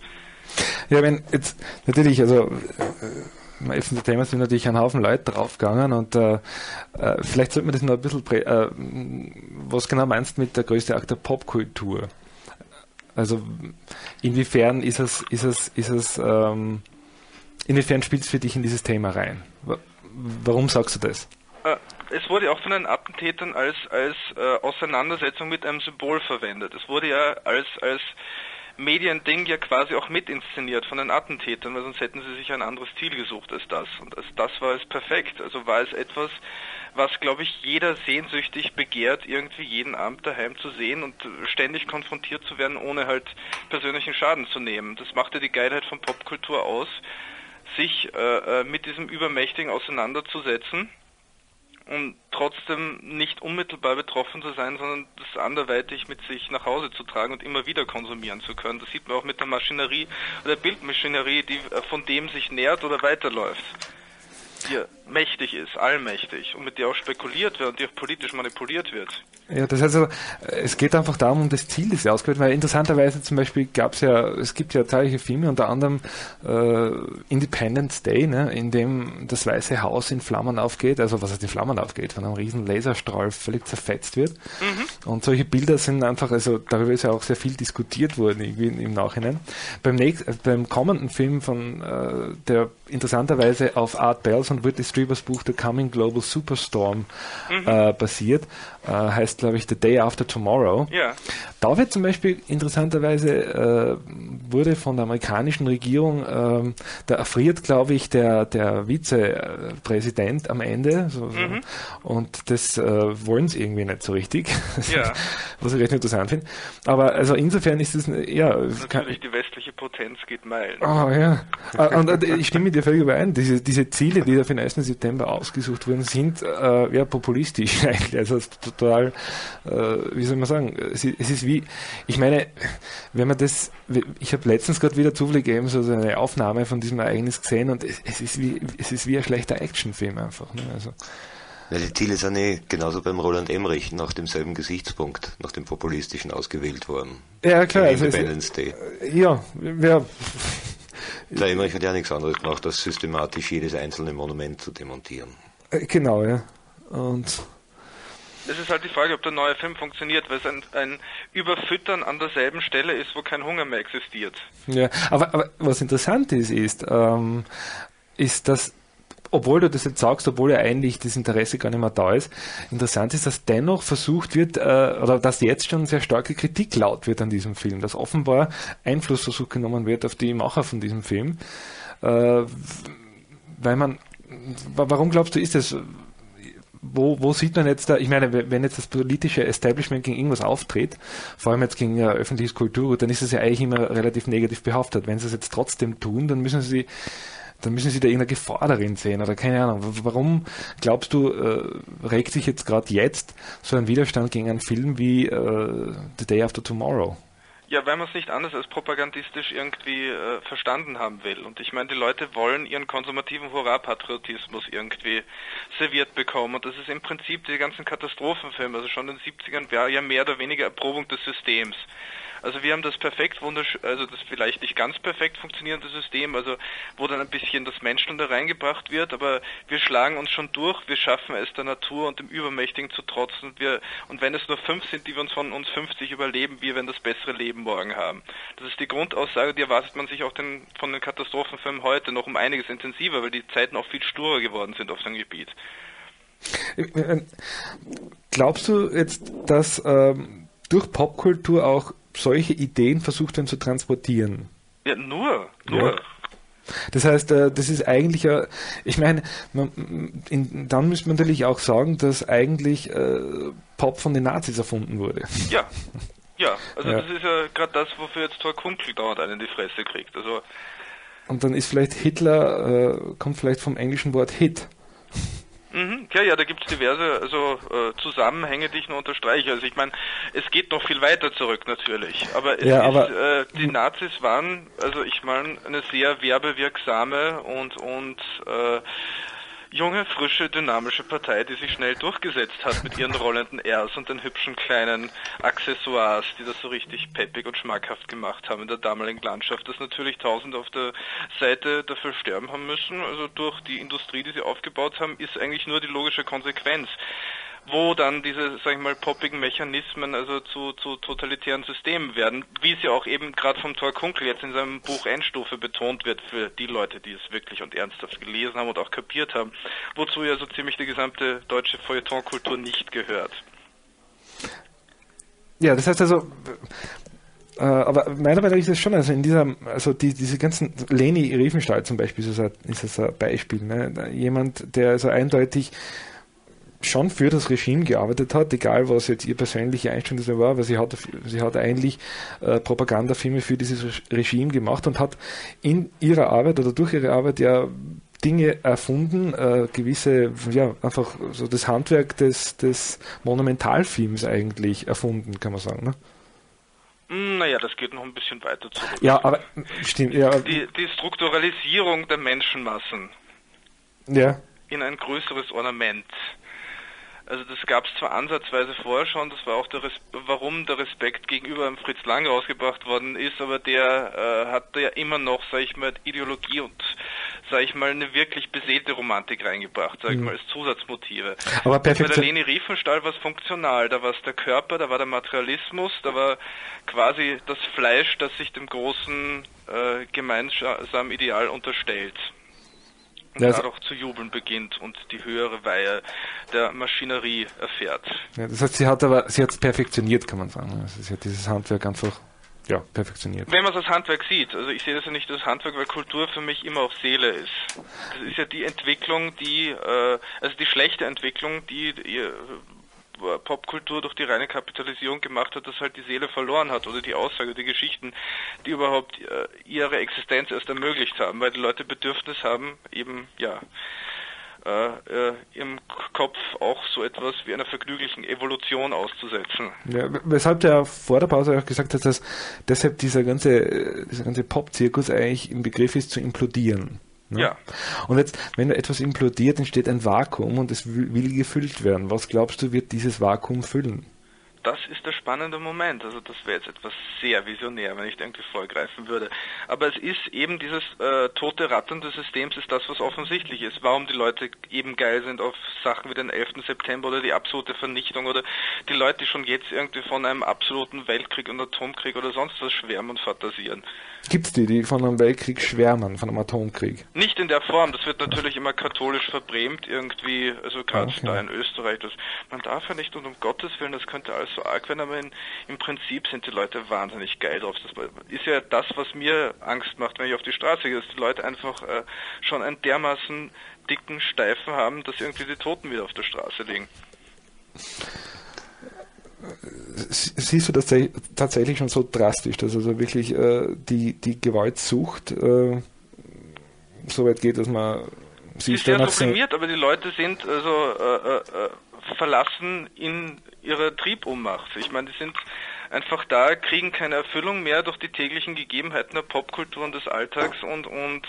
Ja, wenn jetzt natürlich, also äh, 11. September sind natürlich ein Haufen Leute draufgegangen und äh, äh, vielleicht sollte man das noch ein bisschen, äh, was genau meinst du mit der größte Akt der Popkultur? Also inwiefern ist es, ist es, ist es, ähm, inwiefern spielt es für dich in dieses Thema rein? Warum sagst du das? Äh, es wurde auch von den Attentätern als, als äh, Auseinandersetzung mit einem Symbol verwendet. Es wurde ja als, als Mediending ja quasi auch mitinszeniert von den Attentätern, weil sonst hätten sie sich ein anderes Ziel gesucht als das. Und als das war es perfekt. Also war es etwas, was, glaube ich, jeder sehnsüchtig begehrt, irgendwie jeden Abend daheim zu sehen und ständig konfrontiert zu werden, ohne halt persönlichen Schaden zu nehmen. Das machte die Geilheit von Popkultur aus, sich äh, äh mit diesem Übermächtigen auseinanderzusetzen und trotzdem nicht unmittelbar betroffen zu sein, sondern das anderweitig mit sich nach Hause zu tragen und immer wieder konsumieren zu können. Das sieht man auch mit der Maschinerie oder Bildmaschinerie, die äh, von dem sich nährt oder weiterläuft. Die mächtig ist, allmächtig und mit der auch spekuliert wird und die auch politisch manipuliert wird. Ja, das heißt also, es geht einfach darum, um das Ziel, das sie ausgewählt weil interessanterweise zum Beispiel gab es ja, es gibt ja zahlreiche Filme, unter anderem äh, Independence Day, ne, in dem das Weiße Haus in Flammen aufgeht, also was heißt in Flammen aufgeht, von einem riesen Laserstrahl völlig zerfetzt wird. Mhm. Und solche Bilder sind einfach, also darüber ist ja auch sehr viel diskutiert worden irgendwie im Nachhinein. Beim, nächsten, äh, beim kommenden Film von, äh, der interessanterweise auf Art Bells und Whitley Strieber's Buch The Coming Global Superstorm mhm. äh, basiert, heißt glaube ich The Day After Tomorrow. Ja. Da wird zum Beispiel interessanterweise äh, wurde von der amerikanischen Regierung, äh, da erfriert glaube ich der, der Vizepräsident am Ende so, mhm. und das äh, wollen sie irgendwie nicht so richtig, ja. was ich recht interessant finde. Aber also insofern ist es ja natürlich kann, die westliche Potenz geht meilen. Oh ja, äh, und, und ich stimme mit dir völlig überein. Diese, diese Ziele, die da für den 1. September ausgesucht wurden, sind äh, ja populistisch eigentlich. Also total, äh, wie soll man sagen, es, es, ist wie, ich meine, wenn man das, ich habe letztens gerade wieder zufällig eben so eine Aufnahme von diesem Ereignis gesehen und es, es, ist wie, es ist wie ein schlechter Actionfilm einfach. Ne? Also, ja, die Ziele sind eh genauso beim Roland Emmerich nach demselben Gesichtspunkt, nach dem populistischen ausgewählt worden. Ja, klar. Also Independence Day. Ja, ja. Der Emmerich hat ja nichts anderes gemacht, als systematisch jedes einzelne Monument zu demontieren. Äh, genau, ja. Und es ist halt die Frage, ob der neue Film funktioniert, weil es ein, ein, Überfüttern an derselben Stelle ist, wo kein Hunger mehr existiert. Ja, aber, aber was interessant ist, ist, ähm, ist, dass obwohl du das jetzt sagst, obwohl ja eigentlich das Interesse gar nicht mehr da ist, interessant ist, dass dennoch versucht wird, äh, oder dass jetzt schon sehr starke Kritik laut wird an diesem Film, dass offenbar Einflussversuch genommen wird auf die Macher von diesem Film. Äh, weil man, warum glaubst du, ist das? Wo, wo sieht man jetzt da, ich meine, wenn jetzt das politische Establishment gegen irgendwas auftritt, vor allem jetzt gegen ja, öffentliches Kulturgut, dann ist es ja eigentlich immer relativ negativ behaftet. Wenn sie es jetzt trotzdem tun, dann müssen sie dann müssen sie da irgendeine Gefahr darin sehen oder keine Ahnung. Warum glaubst du, äh, regt sich jetzt gerade jetzt so ein Widerstand gegen einen Film wie äh, The Day After Tomorrow? Ja, weil man es nicht anders als propagandistisch irgendwie äh, verstanden haben will. Und ich meine, die Leute wollen ihren konsumativen Hurra-Patriotismus irgendwie serviert bekommen. Und das ist im Prinzip die ganzen Katastrophenfilme, also schon in den 70ern, war ja mehr oder weniger Erprobung des Systems. Also wir haben das perfekt wunderschön, also das vielleicht nicht ganz perfekt funktionierende System, also wo dann ein bisschen das Menschen da reingebracht wird, aber wir schlagen uns schon durch, wir schaffen es der Natur und dem Übermächtigen zu trotzen und wir und wenn es nur fünf sind, die wir uns von uns 50 überleben, wir werden das bessere Leben morgen haben. Das ist die Grundaussage, die erwartet man sich auch den, von den Katastrophenfilmen heute noch um einiges intensiver, weil die Zeiten auch viel sturer geworden sind auf dem Gebiet. Glaubst du jetzt, dass ähm, durch Popkultur auch solche Ideen versucht werden zu transportieren? Ja, nur, nur. Ja. Das heißt, äh, das ist eigentlich ja, ich meine, dann müsste man natürlich auch sagen, dass eigentlich äh, Pop von den Nazis erfunden wurde. Ja, ja, also ja. das ist ja gerade das, wofür jetzt Thor Kunkel dauernd einen in die Fresse kriegt. Also und dann ist vielleicht Hitler, äh, kommt vielleicht vom englischen Wort Hit. Mhm, ja, ja, da gibt es diverse also, äh, Zusammenhänge, die ich nur unterstreiche. Also ich meine, es geht noch viel weiter zurück natürlich. Aber, ja, ist, aber äh, die Nazis waren, also ich meine, eine sehr werbewirksame und, und äh, junge, frische, dynamische Partei, die sich schnell durchgesetzt hat mit ihren rollenden Rs und den hübschen kleinen Accessoires, die das so richtig peppig und schmackhaft gemacht haben in der damaligen Landschaft, dass natürlich Tausende auf der Seite dafür sterben haben müssen. Also durch die Industrie, die sie aufgebaut haben, ist eigentlich nur die logische Konsequenz wo dann diese, sag ich mal, poppigen Mechanismen also zu, zu totalitären Systemen werden, wie sie auch eben gerade vom Thor Kunkel jetzt in seinem Buch Endstufe betont wird für die Leute, die es wirklich und ernsthaft gelesen haben und auch kapiert haben, wozu ja so ziemlich die gesamte deutsche Feuilletonkultur nicht gehört. Ja, das heißt also, äh, aber meiner Meinung nach ist es schon, also in dieser, also die, diese ganzen, Leni Riefenstahl zum Beispiel ist ein, ist das ein Beispiel, ne? jemand, der also eindeutig schon für das Regime gearbeitet hat, egal was jetzt ihr persönliche Einstellung war, weil sie hat, sie hat eigentlich äh, Propagandafilme für dieses Regime gemacht und hat in ihrer Arbeit oder durch ihre Arbeit ja Dinge erfunden, äh, gewisse, ja, einfach so das Handwerk des, des Monumentalfilms eigentlich erfunden, kann man sagen, ne? Hm, naja, das geht noch ein bisschen weiter zurück. Ja, aber stimmt, ja. Die, die Strukturalisierung der Menschenmassen. Ja. In ein größeres Ornament. Also das gab es zwar ansatzweise vorher schon, das war auch der Res warum der Respekt gegenüber Fritz Lang rausgebracht worden ist, aber der äh, hat ja immer noch, sag ich mal, Ideologie und sag ich mal, eine wirklich beseelte Romantik reingebracht, sag ich mhm. mal, als Zusatzmotive. Aber perfekt. Bei der Leni Riefenstahl war es funktional, da war es der Körper, da war der Materialismus, da war quasi das Fleisch, das sich dem großen äh, gemeinsamen Ideal unterstellt und ja, dadurch zu jubeln beginnt und die höhere Weihe der Maschinerie erfährt. Ja, das heißt, sie hat aber, sie hat es perfektioniert, kann man sagen. Also sie hat dieses Handwerk einfach ja, perfektioniert. Wenn man es als Handwerk sieht, also ich sehe das ja nicht als Handwerk, weil Kultur für mich immer auf Seele ist. Das ist ja die Entwicklung, die, äh, also die schlechte Entwicklung, die ihr Popkultur durch die reine Kapitalisierung gemacht hat, dass halt die Seele verloren hat oder die Aussage, die Geschichten, die überhaupt äh, ihre Existenz erst ermöglicht haben, weil die Leute Bedürfnis haben, eben ja äh, äh, im Kopf auch so etwas wie einer vergnüglichen Evolution auszusetzen. Ja, weshalb der vor der Pause auch gesagt hat, dass deshalb dieser ganze, dieser ganze Pop-Zirkus eigentlich im Begriff ist zu implodieren. Ne? Ja. Und jetzt, wenn etwas implodiert, entsteht ein Vakuum und es will, gefüllt werden. Was glaubst du, wird dieses Vakuum füllen? das ist der spannende Moment. Also das wäre jetzt etwas sehr visionär, wenn ich irgendwie vorgreifen würde. Aber es ist eben dieses äh, tote Rattern des Systems ist das, was offensichtlich ist. Warum die Leute eben geil sind auf Sachen wie den 11. September oder die absolute Vernichtung oder die Leute, die schon jetzt irgendwie von einem absoluten Weltkrieg und Atomkrieg oder sonst was schwärmen und fantasieren. Gibt es die, die von einem Weltkrieg schwärmen, von einem Atomkrieg? Nicht in der Form. Das wird natürlich immer katholisch verbrämt irgendwie, also gerade okay. da in Österreich. Das, man darf ja nicht und um Gottes Willen, das könnte alles so arg werden, aber in, im Prinzip sind die Leute wahnsinnig geil drauf. Das ist ja das, was mir Angst macht, wenn ich auf die Straße gehe, dass die Leute einfach äh, schon einen dermaßen dicken Steifen haben, dass irgendwie die Toten wieder auf der Straße liegen siehst du das tatsächlich schon so drastisch, dass also wirklich äh, die, die Gewaltsucht äh, so weit geht, dass man sie ist sehr deprimiert, aber die Leute sind also äh, äh, verlassen in ihrer Triebummacht. Ich meine, die sind einfach da, kriegen keine Erfüllung mehr durch die täglichen Gegebenheiten der Popkultur und des Alltags und, und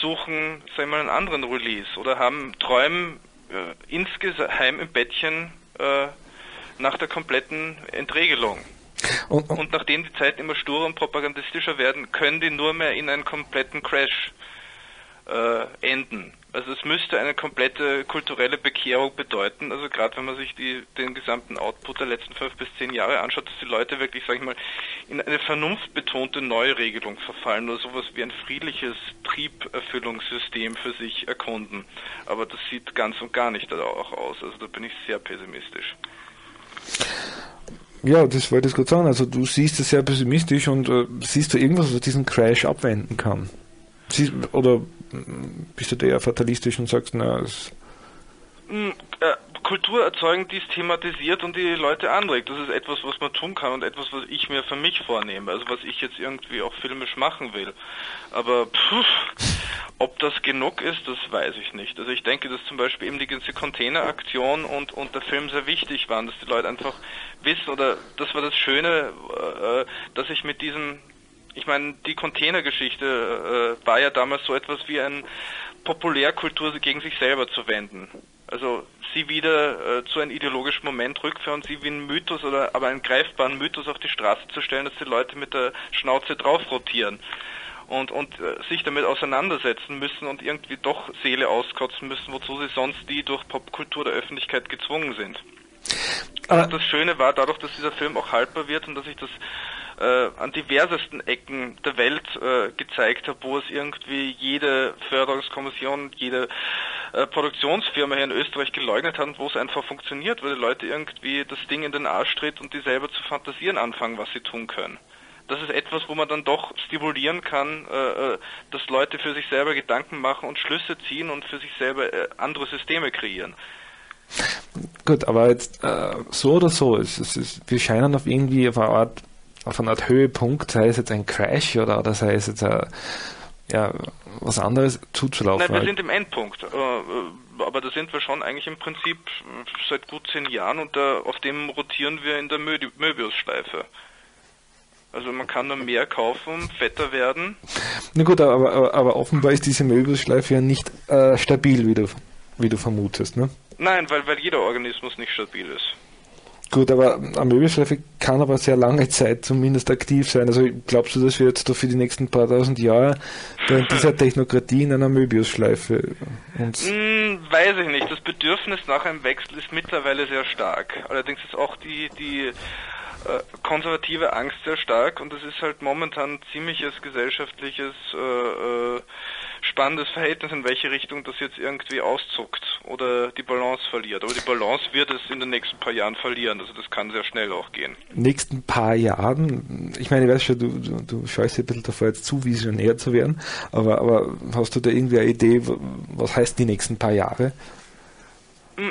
suchen, sagen wir mal, einen anderen Release oder haben träumen äh, insgeheim im Bettchen äh, nach der kompletten Entregelung. Und, und, und, nachdem die Zeiten immer sturer und propagandistischer werden, können die nur mehr in einen kompletten Crash äh, enden. Also es müsste eine komplette kulturelle Bekehrung bedeuten. Also gerade wenn man sich die, den gesamten Output der letzten fünf bis zehn Jahre anschaut, dass die Leute wirklich, sag ich mal, in eine vernunftbetonte Neuregelung verfallen oder sowas wie ein friedliches Trieberfüllungssystem für sich erkunden. Aber das sieht ganz und gar nicht auch aus. Also da bin ich sehr pessimistisch. Ja, das wollte ich gerade sagen. Also du siehst es sehr pessimistisch und äh, siehst du irgendwas, was diesen Crash abwenden kann? Sie, oder bist du eher fatalistisch und sagst, na, es hm, äh, Kultur erzeugen, die es thematisiert und die Leute anregt. Das ist etwas, was man tun kann und etwas, was ich mir für mich vornehme. Also was ich jetzt irgendwie auch filmisch machen will. Aber pff, ob das genug ist, das weiß ich nicht. Also ich denke, dass zum Beispiel eben die ganze Containeraktion und, und der Film sehr wichtig waren, dass die Leute einfach wissen, oder das war das Schöne, äh, dass ich mit diesem ich meine, die Containergeschichte äh, war ja damals so etwas wie ein Populärkultur gegen sich selber zu wenden. Also sie wieder äh, zu einem ideologischen Moment rückführen, sie wie ein Mythos oder aber einen greifbaren Mythos auf die Straße zu stellen, dass die Leute mit der Schnauze drauf rotieren und, und äh, sich damit auseinandersetzen müssen und irgendwie doch Seele auskotzen müssen, wozu sie sonst die durch Popkultur der Öffentlichkeit gezwungen sind. Also das Schöne war dadurch, dass dieser Film auch haltbar wird und dass ich das äh, an diversesten Ecken der Welt äh, gezeigt habe, wo es irgendwie jede Förderungskommission, jede äh, Produktionsfirma hier in Österreich geleugnet hat und wo es einfach funktioniert, weil die Leute irgendwie das Ding in den Arsch tritt und die selber zu fantasieren anfangen, was sie tun können. Das ist etwas, wo man dann doch stimulieren kann, äh, äh dass Leute für sich selber Gedanken machen und Schlüsse ziehen und für sich selber äh, andere Systeme kreieren. Gut, aber jetzt äh, so oder so, es, es, es, wir scheinen auf irgendwie auf eine Art auf einer Art Höhepunkt, sei es jetzt ein Crash oder, oder sei es jetzt ein, ja, was anderes zuzulaufen. Nein, wir sind im Endpunkt. Äh, äh, aber da sind wir schon eigentlich im Prinzip seit gut zehn Jahren und da, auf dem rotieren wir in der Möbius-Schleife. Also man kann nur mehr kaufen, fetter werden. Na gut, aber, aber, aber offenbar ist diese Möbius-Schleife ja nicht äh, stabil, wie du, wie du vermutest, ne? Nein, weil, weil jeder Organismus nicht stabil ist. Gut, aber eine Möbelschleife kann aber sehr lange Zeit zumindest aktiv sein. Also glaubst du, dass wir jetzt da für die nächsten paar tausend Jahre in dieser Technokratie in einer Möbiusschleife uns... Hm, weiß ich nicht. Das Bedürfnis nach einem Wechsel ist mittlerweile sehr stark. Allerdings ist auch die, die äh, konservative Angst sehr stark und das ist halt momentan ziemliches gesellschaftliches äh, äh, spannendes Verhältnis, in welche Richtung das jetzt irgendwie auszuckt oder die Balance verliert. Aber die Balance wird es in den nächsten paar Jahren verlieren. Also das kann sehr schnell auch gehen. Nächsten paar Jahren, ich meine, ich weiß schon, du, du, du scheust ein bisschen davor, jetzt zu visionär zu werden, aber, aber hast du da irgendwie eine Idee, was heißt die nächsten paar Jahre?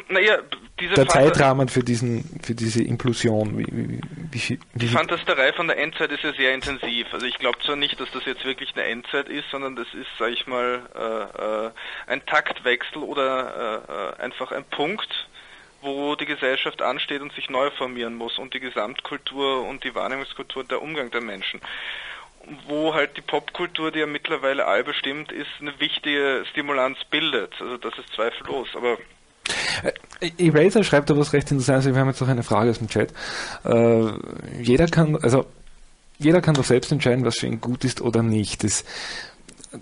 Naja, diese der Zeitrahmen für diesen für diese Implosion. Wie, wie, wie, die Fantasterei von der Endzeit ist ja sehr intensiv. Also ich glaube zwar nicht, dass das jetzt wirklich eine Endzeit ist, sondern das ist, sag ich mal, äh, äh, ein Taktwechsel oder äh, äh, einfach ein Punkt, wo die Gesellschaft ansteht und sich neu formieren muss und die Gesamtkultur und die Wahrnehmungskultur, der Umgang der Menschen wo halt die Popkultur, die ja mittlerweile allbestimmt ist, eine wichtige Stimulanz bildet. Also das ist zweifellos. Aber Eraser schreibt da was recht Interessantes. Wir haben jetzt noch eine Frage aus dem Chat. Äh, jeder kann, also jeder kann doch selbst entscheiden, was für ihn gut ist oder nicht. Das,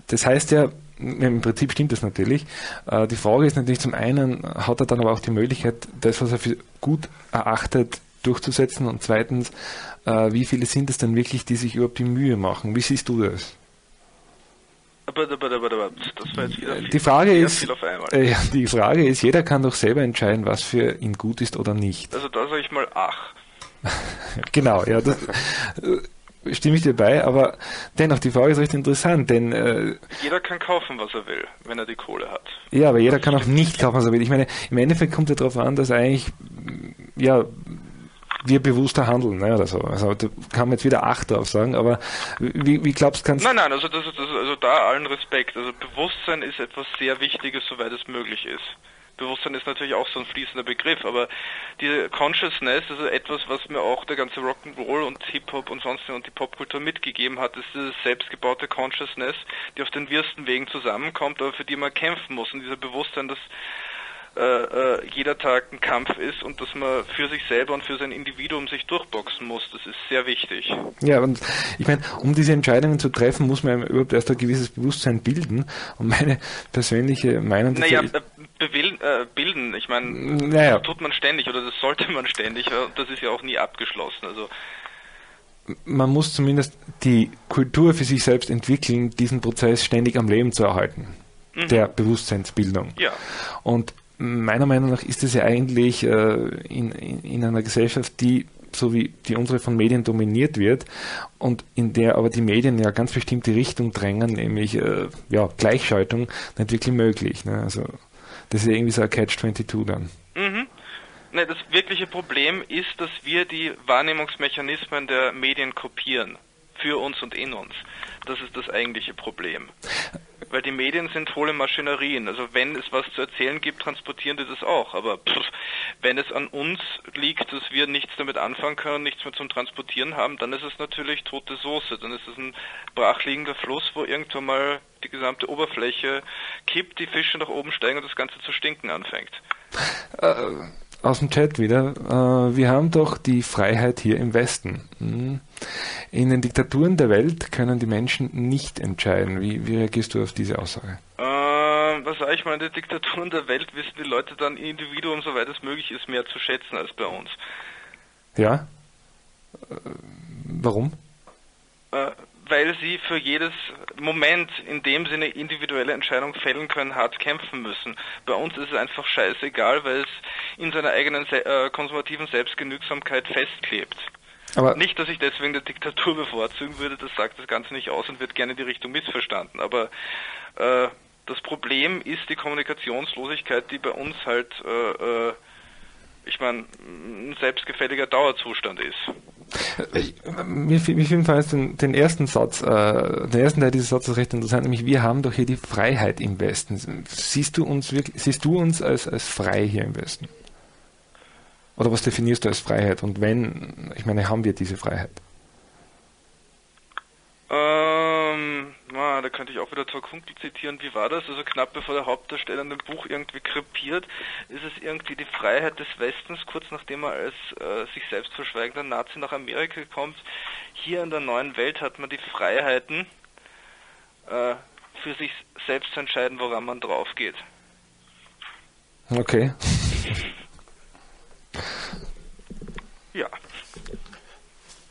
das heißt ja, im Prinzip stimmt das natürlich. Äh, die Frage ist natürlich zum einen, hat er dann aber auch die Möglichkeit, das, was er für gut erachtet, durchzusetzen und zweitens, äh, wie viele sind es denn wirklich, die sich überhaupt die Mühe machen? Wie siehst du das? Das war jetzt wieder die Frage ist, äh, die Frage ist, jeder kann doch selber entscheiden, was für ihn gut ist oder nicht. Also da sage ich mal ach. genau, ja, das, äh, stimme ich dir bei, aber dennoch, die Frage ist recht interessant, denn äh, jeder kann kaufen, was er will, wenn er die Kohle hat. Ja, aber jeder kann auch nicht kaufen, was er will. Ich meine, im Endeffekt kommt es ja darauf an, dass eigentlich ja wir bewusster handeln. Ne, oder so. Also da kann man jetzt wieder acht drauf sagen, aber wie, wie glaubst du, kannst Nein, nein, also das ist, das also da allen Respekt. Also Bewusstsein ist etwas sehr Wichtiges, soweit es möglich ist. Bewusstsein ist natürlich auch so ein fließender Begriff, aber die Consciousness ist etwas, was mir auch der ganze Rock'n'Roll und Hip-Hop und sonst und die Popkultur mitgegeben hat, ist diese selbstgebaute Consciousness, die auf den wirsten Wegen zusammenkommt, aber für die man kämpfen muss. Und dieser Bewusstsein, dass äh, äh, jeder Tag ein Kampf ist und dass man für sich selber und für sein Individuum sich durchboxen muss. Das ist sehr wichtig. Ja, und ich meine, um diese Entscheidungen zu treffen, muss man überhaupt erst ein gewisses Bewusstsein bilden. Und meine persönliche Meinung dazu naja, ist, äh, bilden, ich meine, naja. das tut man ständig oder das sollte man ständig. Das ist ja auch nie abgeschlossen. Also man muss zumindest die Kultur für sich selbst entwickeln, diesen Prozess ständig am Leben zu erhalten, mhm. der Bewusstseinsbildung. Ja. Und meiner Meinung nach ist es ja eigentlich äh, in, in, in einer Gesellschaft, die so wie die unsere von Medien dominiert wird und in der aber die Medien ja ganz bestimmte Richtung drängen, nämlich äh, ja, Gleichschaltung, nicht wirklich möglich. Ne? Also das ist ja irgendwie so ein Catch-22 dann. Mhm. Ne, das wirkliche Problem ist, dass wir die Wahrnehmungsmechanismen der Medien kopieren. Für uns und in uns. Das ist das eigentliche Problem. Weil die Medien sind hohle Maschinerien. Also wenn es was zu erzählen gibt, transportieren die das auch. Aber pff, wenn es an uns liegt, dass wir nichts damit anfangen können, nichts mehr zum Transportieren haben, dann ist es natürlich tote Soße. Dann ist es ein brachliegender Fluss, wo irgendwann mal die gesamte Oberfläche kippt, die Fische nach oben steigen und das Ganze zu stinken anfängt. Äh aus dem Chat wieder. Äh, wir haben doch die Freiheit hier im Westen. Hm. In den Diktaturen der Welt können die Menschen nicht entscheiden. Wie, wie reagierst du auf diese Aussage? Äh, was sage ich mal, in den Diktaturen der Welt wissen die Leute dann Individuum, soweit es möglich ist, mehr zu schätzen als bei uns. Ja? Äh, warum? Weil sie für jedes Moment, in dem sie eine individuelle Entscheidung fällen können, hart kämpfen müssen. Bei uns ist es einfach scheißegal, weil es in seiner eigenen äh, konservativen Selbstgenügsamkeit festklebt. Aber nicht, dass ich deswegen der Diktatur bevorzugen würde, das sagt das Ganze nicht aus und wird gerne in die Richtung missverstanden. Aber äh, das Problem ist die Kommunikationslosigkeit, die bei uns halt äh, äh ich meine, ein selbstgefälliger Dauerzustand ist. Mir, mir jedenfalls den, den ersten Satz, äh, den ersten Teil dieses Satzes recht interessant, nämlich wir haben doch hier die Freiheit im Westen. Siehst du uns wirklich, siehst du uns als, als frei hier im Westen? Oder was definierst du als Freiheit? Und wenn, ich meine, haben wir diese Freiheit? Ähm, na, da könnte ich auch wieder zur Kunkel zitieren. Wie war das? Also knapp bevor der Hauptdarsteller in dem Buch irgendwie krepiert, ist es irgendwie die Freiheit des Westens, kurz nachdem er als äh, sich selbst verschweigender Nazi nach Amerika kommt. Hier in der neuen Welt hat man die Freiheiten, äh, für sich selbst zu entscheiden, woran man drauf geht. Okay. ja.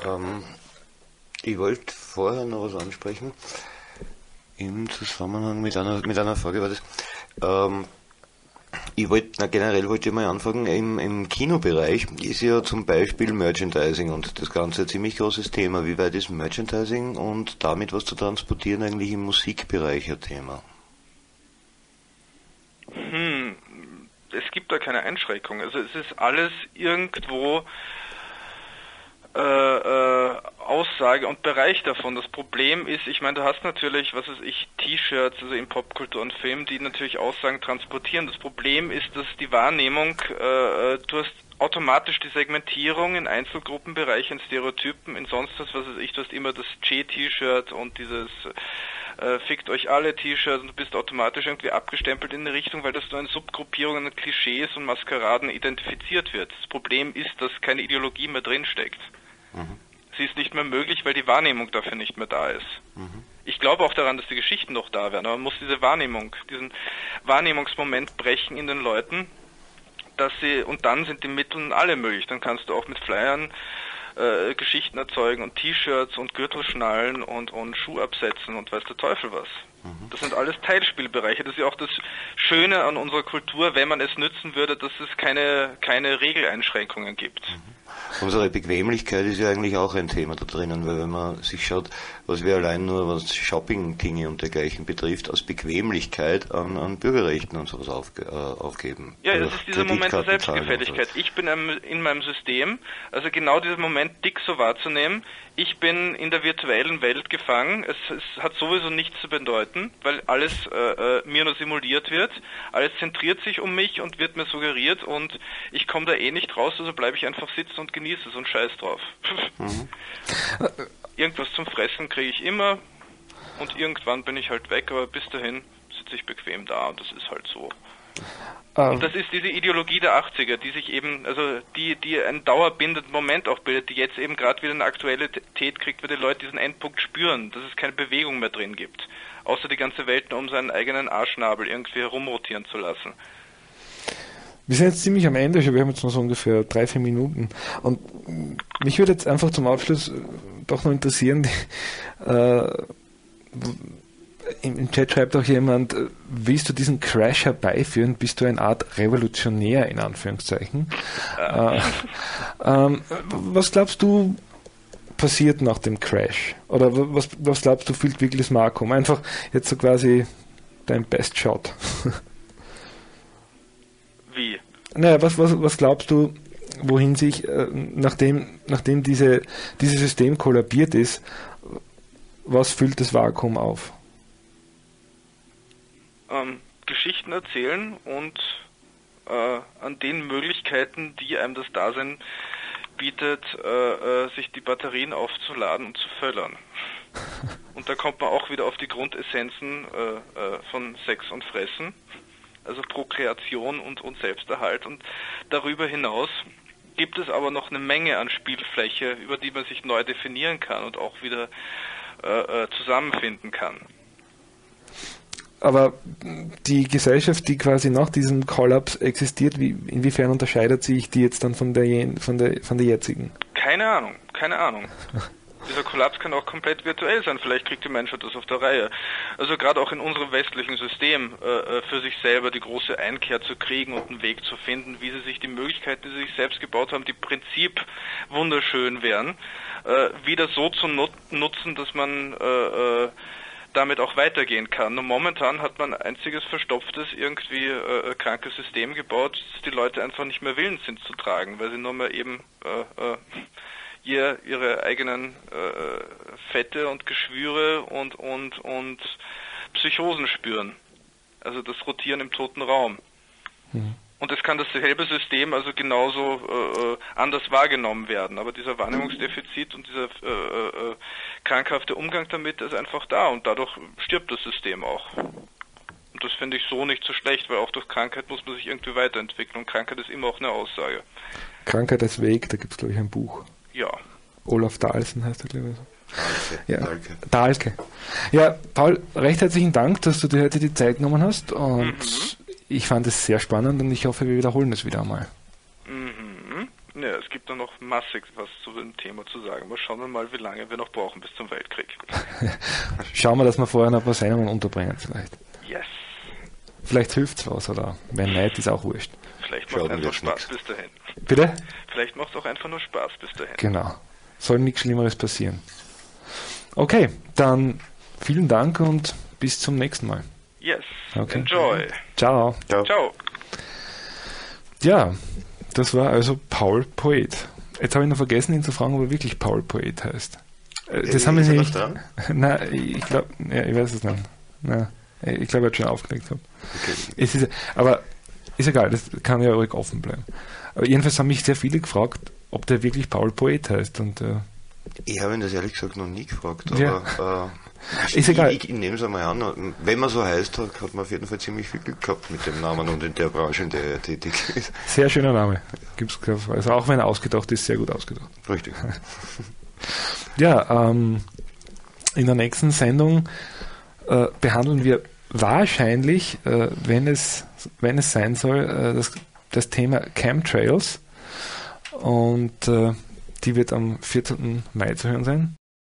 Ähm, ich wollte vorher noch was ansprechen. Im Zusammenhang mit einer, mit einer Frage war das. Ähm, ich wollte, generell wollte ich mal anfangen, im, im Kinobereich ist ja zum Beispiel Merchandising und das Ganze ein ziemlich großes Thema. Wie weit ist Merchandising und damit was zu transportieren eigentlich im Musikbereich ein Thema? Hm, es gibt da keine Einschränkung. Also es ist alles irgendwo äh, äh, Aussage und Bereich davon. Das Problem ist, ich meine, du hast natürlich, was weiß ich, T-Shirts, also in Popkultur und Film, die natürlich Aussagen transportieren. Das Problem ist, dass die Wahrnehmung, äh, äh du hast automatisch die Segmentierung in Einzelgruppenbereiche, in Stereotypen, in sonst was, was weiß ich, du hast immer das J-T-Shirt und dieses äh, fickt euch alle T-Shirts und du bist automatisch irgendwie abgestempelt in eine Richtung, weil das nur in Subgruppierungen, Klischees und Maskeraden identifiziert wird. Das Problem ist, dass keine Ideologie mehr drinsteckt. Mhm. Sie ist nicht mehr möglich, weil die Wahrnehmung dafür nicht mehr da ist. Mhm. Ich glaube auch daran, dass die Geschichten noch da werden, aber man muss diese Wahrnehmung, diesen Wahrnehmungsmoment brechen in den Leuten, dass sie, und dann sind die Mittel alle möglich. Dann kannst du auch mit Flyern äh, Geschichten erzeugen und T-Shirts und Gürtelschnallen und, und Schuhabsätzen und weiß der Teufel was. Mhm. Das sind alles Teilspielbereiche. Das ist ja auch das Schöne an unserer Kultur, wenn man es nützen würde, dass es keine, keine Regeleinschränkungen gibt. Mhm. Unsere Bequemlichkeit ist ja eigentlich auch ein Thema da drinnen, weil wenn man sich schaut, was wir allein nur was Shopping-Dinge und dergleichen betrifft, aus Bequemlichkeit an, an Bürgerrechten und sowas aufge, äh, aufgeben. Ja, das ist dieser Moment der Selbstgefälligkeit. Ich bin in meinem System, also genau dieser Moment dick so wahrzunehmen, ich bin in der virtuellen Welt gefangen. Es, es hat sowieso nichts zu bedeuten, weil alles äh, äh, mir nur simuliert wird. Alles zentriert sich um mich und wird mir suggeriert und ich komme da eh nicht raus, also bleibe ich einfach sitzen und genieße es und scheiß drauf. Mhm. Irgendwas zum Fressen kriege ich immer und irgendwann bin ich halt weg, aber bis dahin sitze ich bequem da und das ist halt so. Ähm. Und das ist diese Ideologie der 80er, die sich eben, also die, die einen dauerbindenden Moment auch bildet, die jetzt eben gerade wieder eine Aktualität kriegt, weil die Leute diesen Endpunkt spüren, dass es keine Bewegung mehr drin gibt. Außer die ganze Welt nur um seinen eigenen Arschnabel irgendwie herumrotieren zu lassen. Wir sind jetzt ziemlich am Ende, wir haben jetzt noch so ungefähr drei, vier Minuten. Und mich würde jetzt einfach zum Abschluss doch noch interessieren, die, äh, im Chat schreibt auch jemand, äh, willst du diesen Crash herbeiführen? Bist du eine Art Revolutionär in Anführungszeichen? Äh, ähm, was glaubst du passiert nach dem Crash? Oder was, was glaubst du fühlt wirklich das Markum? Einfach jetzt so quasi dein Best Shot. Wie? Naja, was, was, was glaubst du, wohin sich, äh, nachdem, nachdem diese, dieses System kollabiert ist, was füllt das Vakuum auf? ähm, Geschichten erzählen und äh, an den Möglichkeiten, die einem das Dasein bietet, äh, äh, sich die Batterien aufzuladen und zu föllern. Und da kommt man auch wieder auf die Grundessenzen äh, äh, von Sex und Fressen, also Prokreation und, und Selbsterhalt. Und darüber hinaus gibt es aber noch eine Menge an Spielfläche, über die man sich neu definieren kann und auch wieder äh, zusammenfinden kann aber die Gesellschaft, die quasi nach diesem Kollaps existiert, wie, inwiefern unterscheidet sich die jetzt dann von der, von der, von der jetzigen? Keine Ahnung, keine Ahnung. Dieser Kollaps kann auch komplett virtuell sein. Vielleicht kriegt die Menschheit das auf der Reihe. Also gerade auch in unserem westlichen System äh, äh, für sich selber die große Einkehr zu kriegen und einen Weg zu finden, wie sie sich die Möglichkeiten, die sie sich selbst gebaut haben, die Prinzip wunderschön wären, äh, wieder so zu nut nutzen, dass man äh, äh damit auch weitergehen kann. Nur momentan hat man ein einziges verstopftes, irgendwie äh, krankes System gebaut, das die Leute einfach nicht mehr willens sind zu tragen, weil sie nur mehr eben äh, äh, ihr, ihre eigenen äh, Fette und Geschwüre und, und, und Psychosen spüren. Also das Rotieren im toten Raum. Mhm. Und es kann dasselbe System also genauso äh, äh, anders wahrgenommen werden. Aber dieser Wahrnehmungsdefizit und dieser äh, äh, krankhafte Umgang damit ist einfach da und dadurch stirbt das System auch. Und das finde ich so nicht so schlecht, weil auch durch Krankheit muss man sich irgendwie weiterentwickeln und Krankheit ist immer auch eine Aussage. Krankheit als Weg, da gibt es glaube ich ein Buch. Ja. Olaf Dahlsen heißt er glaube ich so. Ja, Dahlke. Dahlke. Ja, Paul, recht herzlichen Dank, dass du dir heute die Zeit genommen hast und mhm ich fand es sehr spannend und ich hoffe, wir wiederholen es wieder einmal. Mhm. Ja, es gibt da noch massig was zu dem Thema zu sagen. Aber schauen wir mal, wie lange wir noch brauchen bis zum Weltkrieg. schauen wir, dass wir vorher noch ein paar Sendungen unterbringen vielleicht. Yes. Vielleicht hilft es was, oder wenn nicht, ist auch wurscht. Vielleicht macht es einfach Spaß nix. bis dahin. Bitte? Vielleicht macht es auch einfach nur Spaß bis dahin. Genau. Soll nichts Schlimmeres passieren. Okay, dann vielen Dank und bis zum nächsten Mal. Yes. Okay. Enjoy. Ciao. Ciao. Ciao. Ja, das war also Paul Poet. Jetzt habe ich noch vergessen, ihn zu fragen, ob er wirklich Paul Poet heißt. Äh, das äh, haben wir nicht. Nein, ich glaube, ja, ich weiß es nicht. Nein, ich glaube, er hat schon aufgelegt. Okay. Es ist, aber ist egal, das kann ja ruhig offen bleiben. Aber jedenfalls haben mich sehr viele gefragt, ob der wirklich Paul Poet heißt. Und, äh, ich habe ihn das ehrlich gesagt noch nie gefragt, aber ja. äh, ist egal. Ich, ich, nehme es einmal an. Wenn man so heißt, hat man auf jeden Fall ziemlich viel Glück gehabt mit dem Namen und in der Branche, in der er tätig ist. Sehr schöner Name. Gibt's, also auch wenn er ausgedacht ist, sehr gut ausgedacht. Richtig. ja, ähm, in der nächsten Sendung äh, behandeln wir wahrscheinlich, äh, wenn, es, wenn es sein soll, äh, das, das Thema Chemtrails. Und äh, die wird am 14. Mai zu hören sein.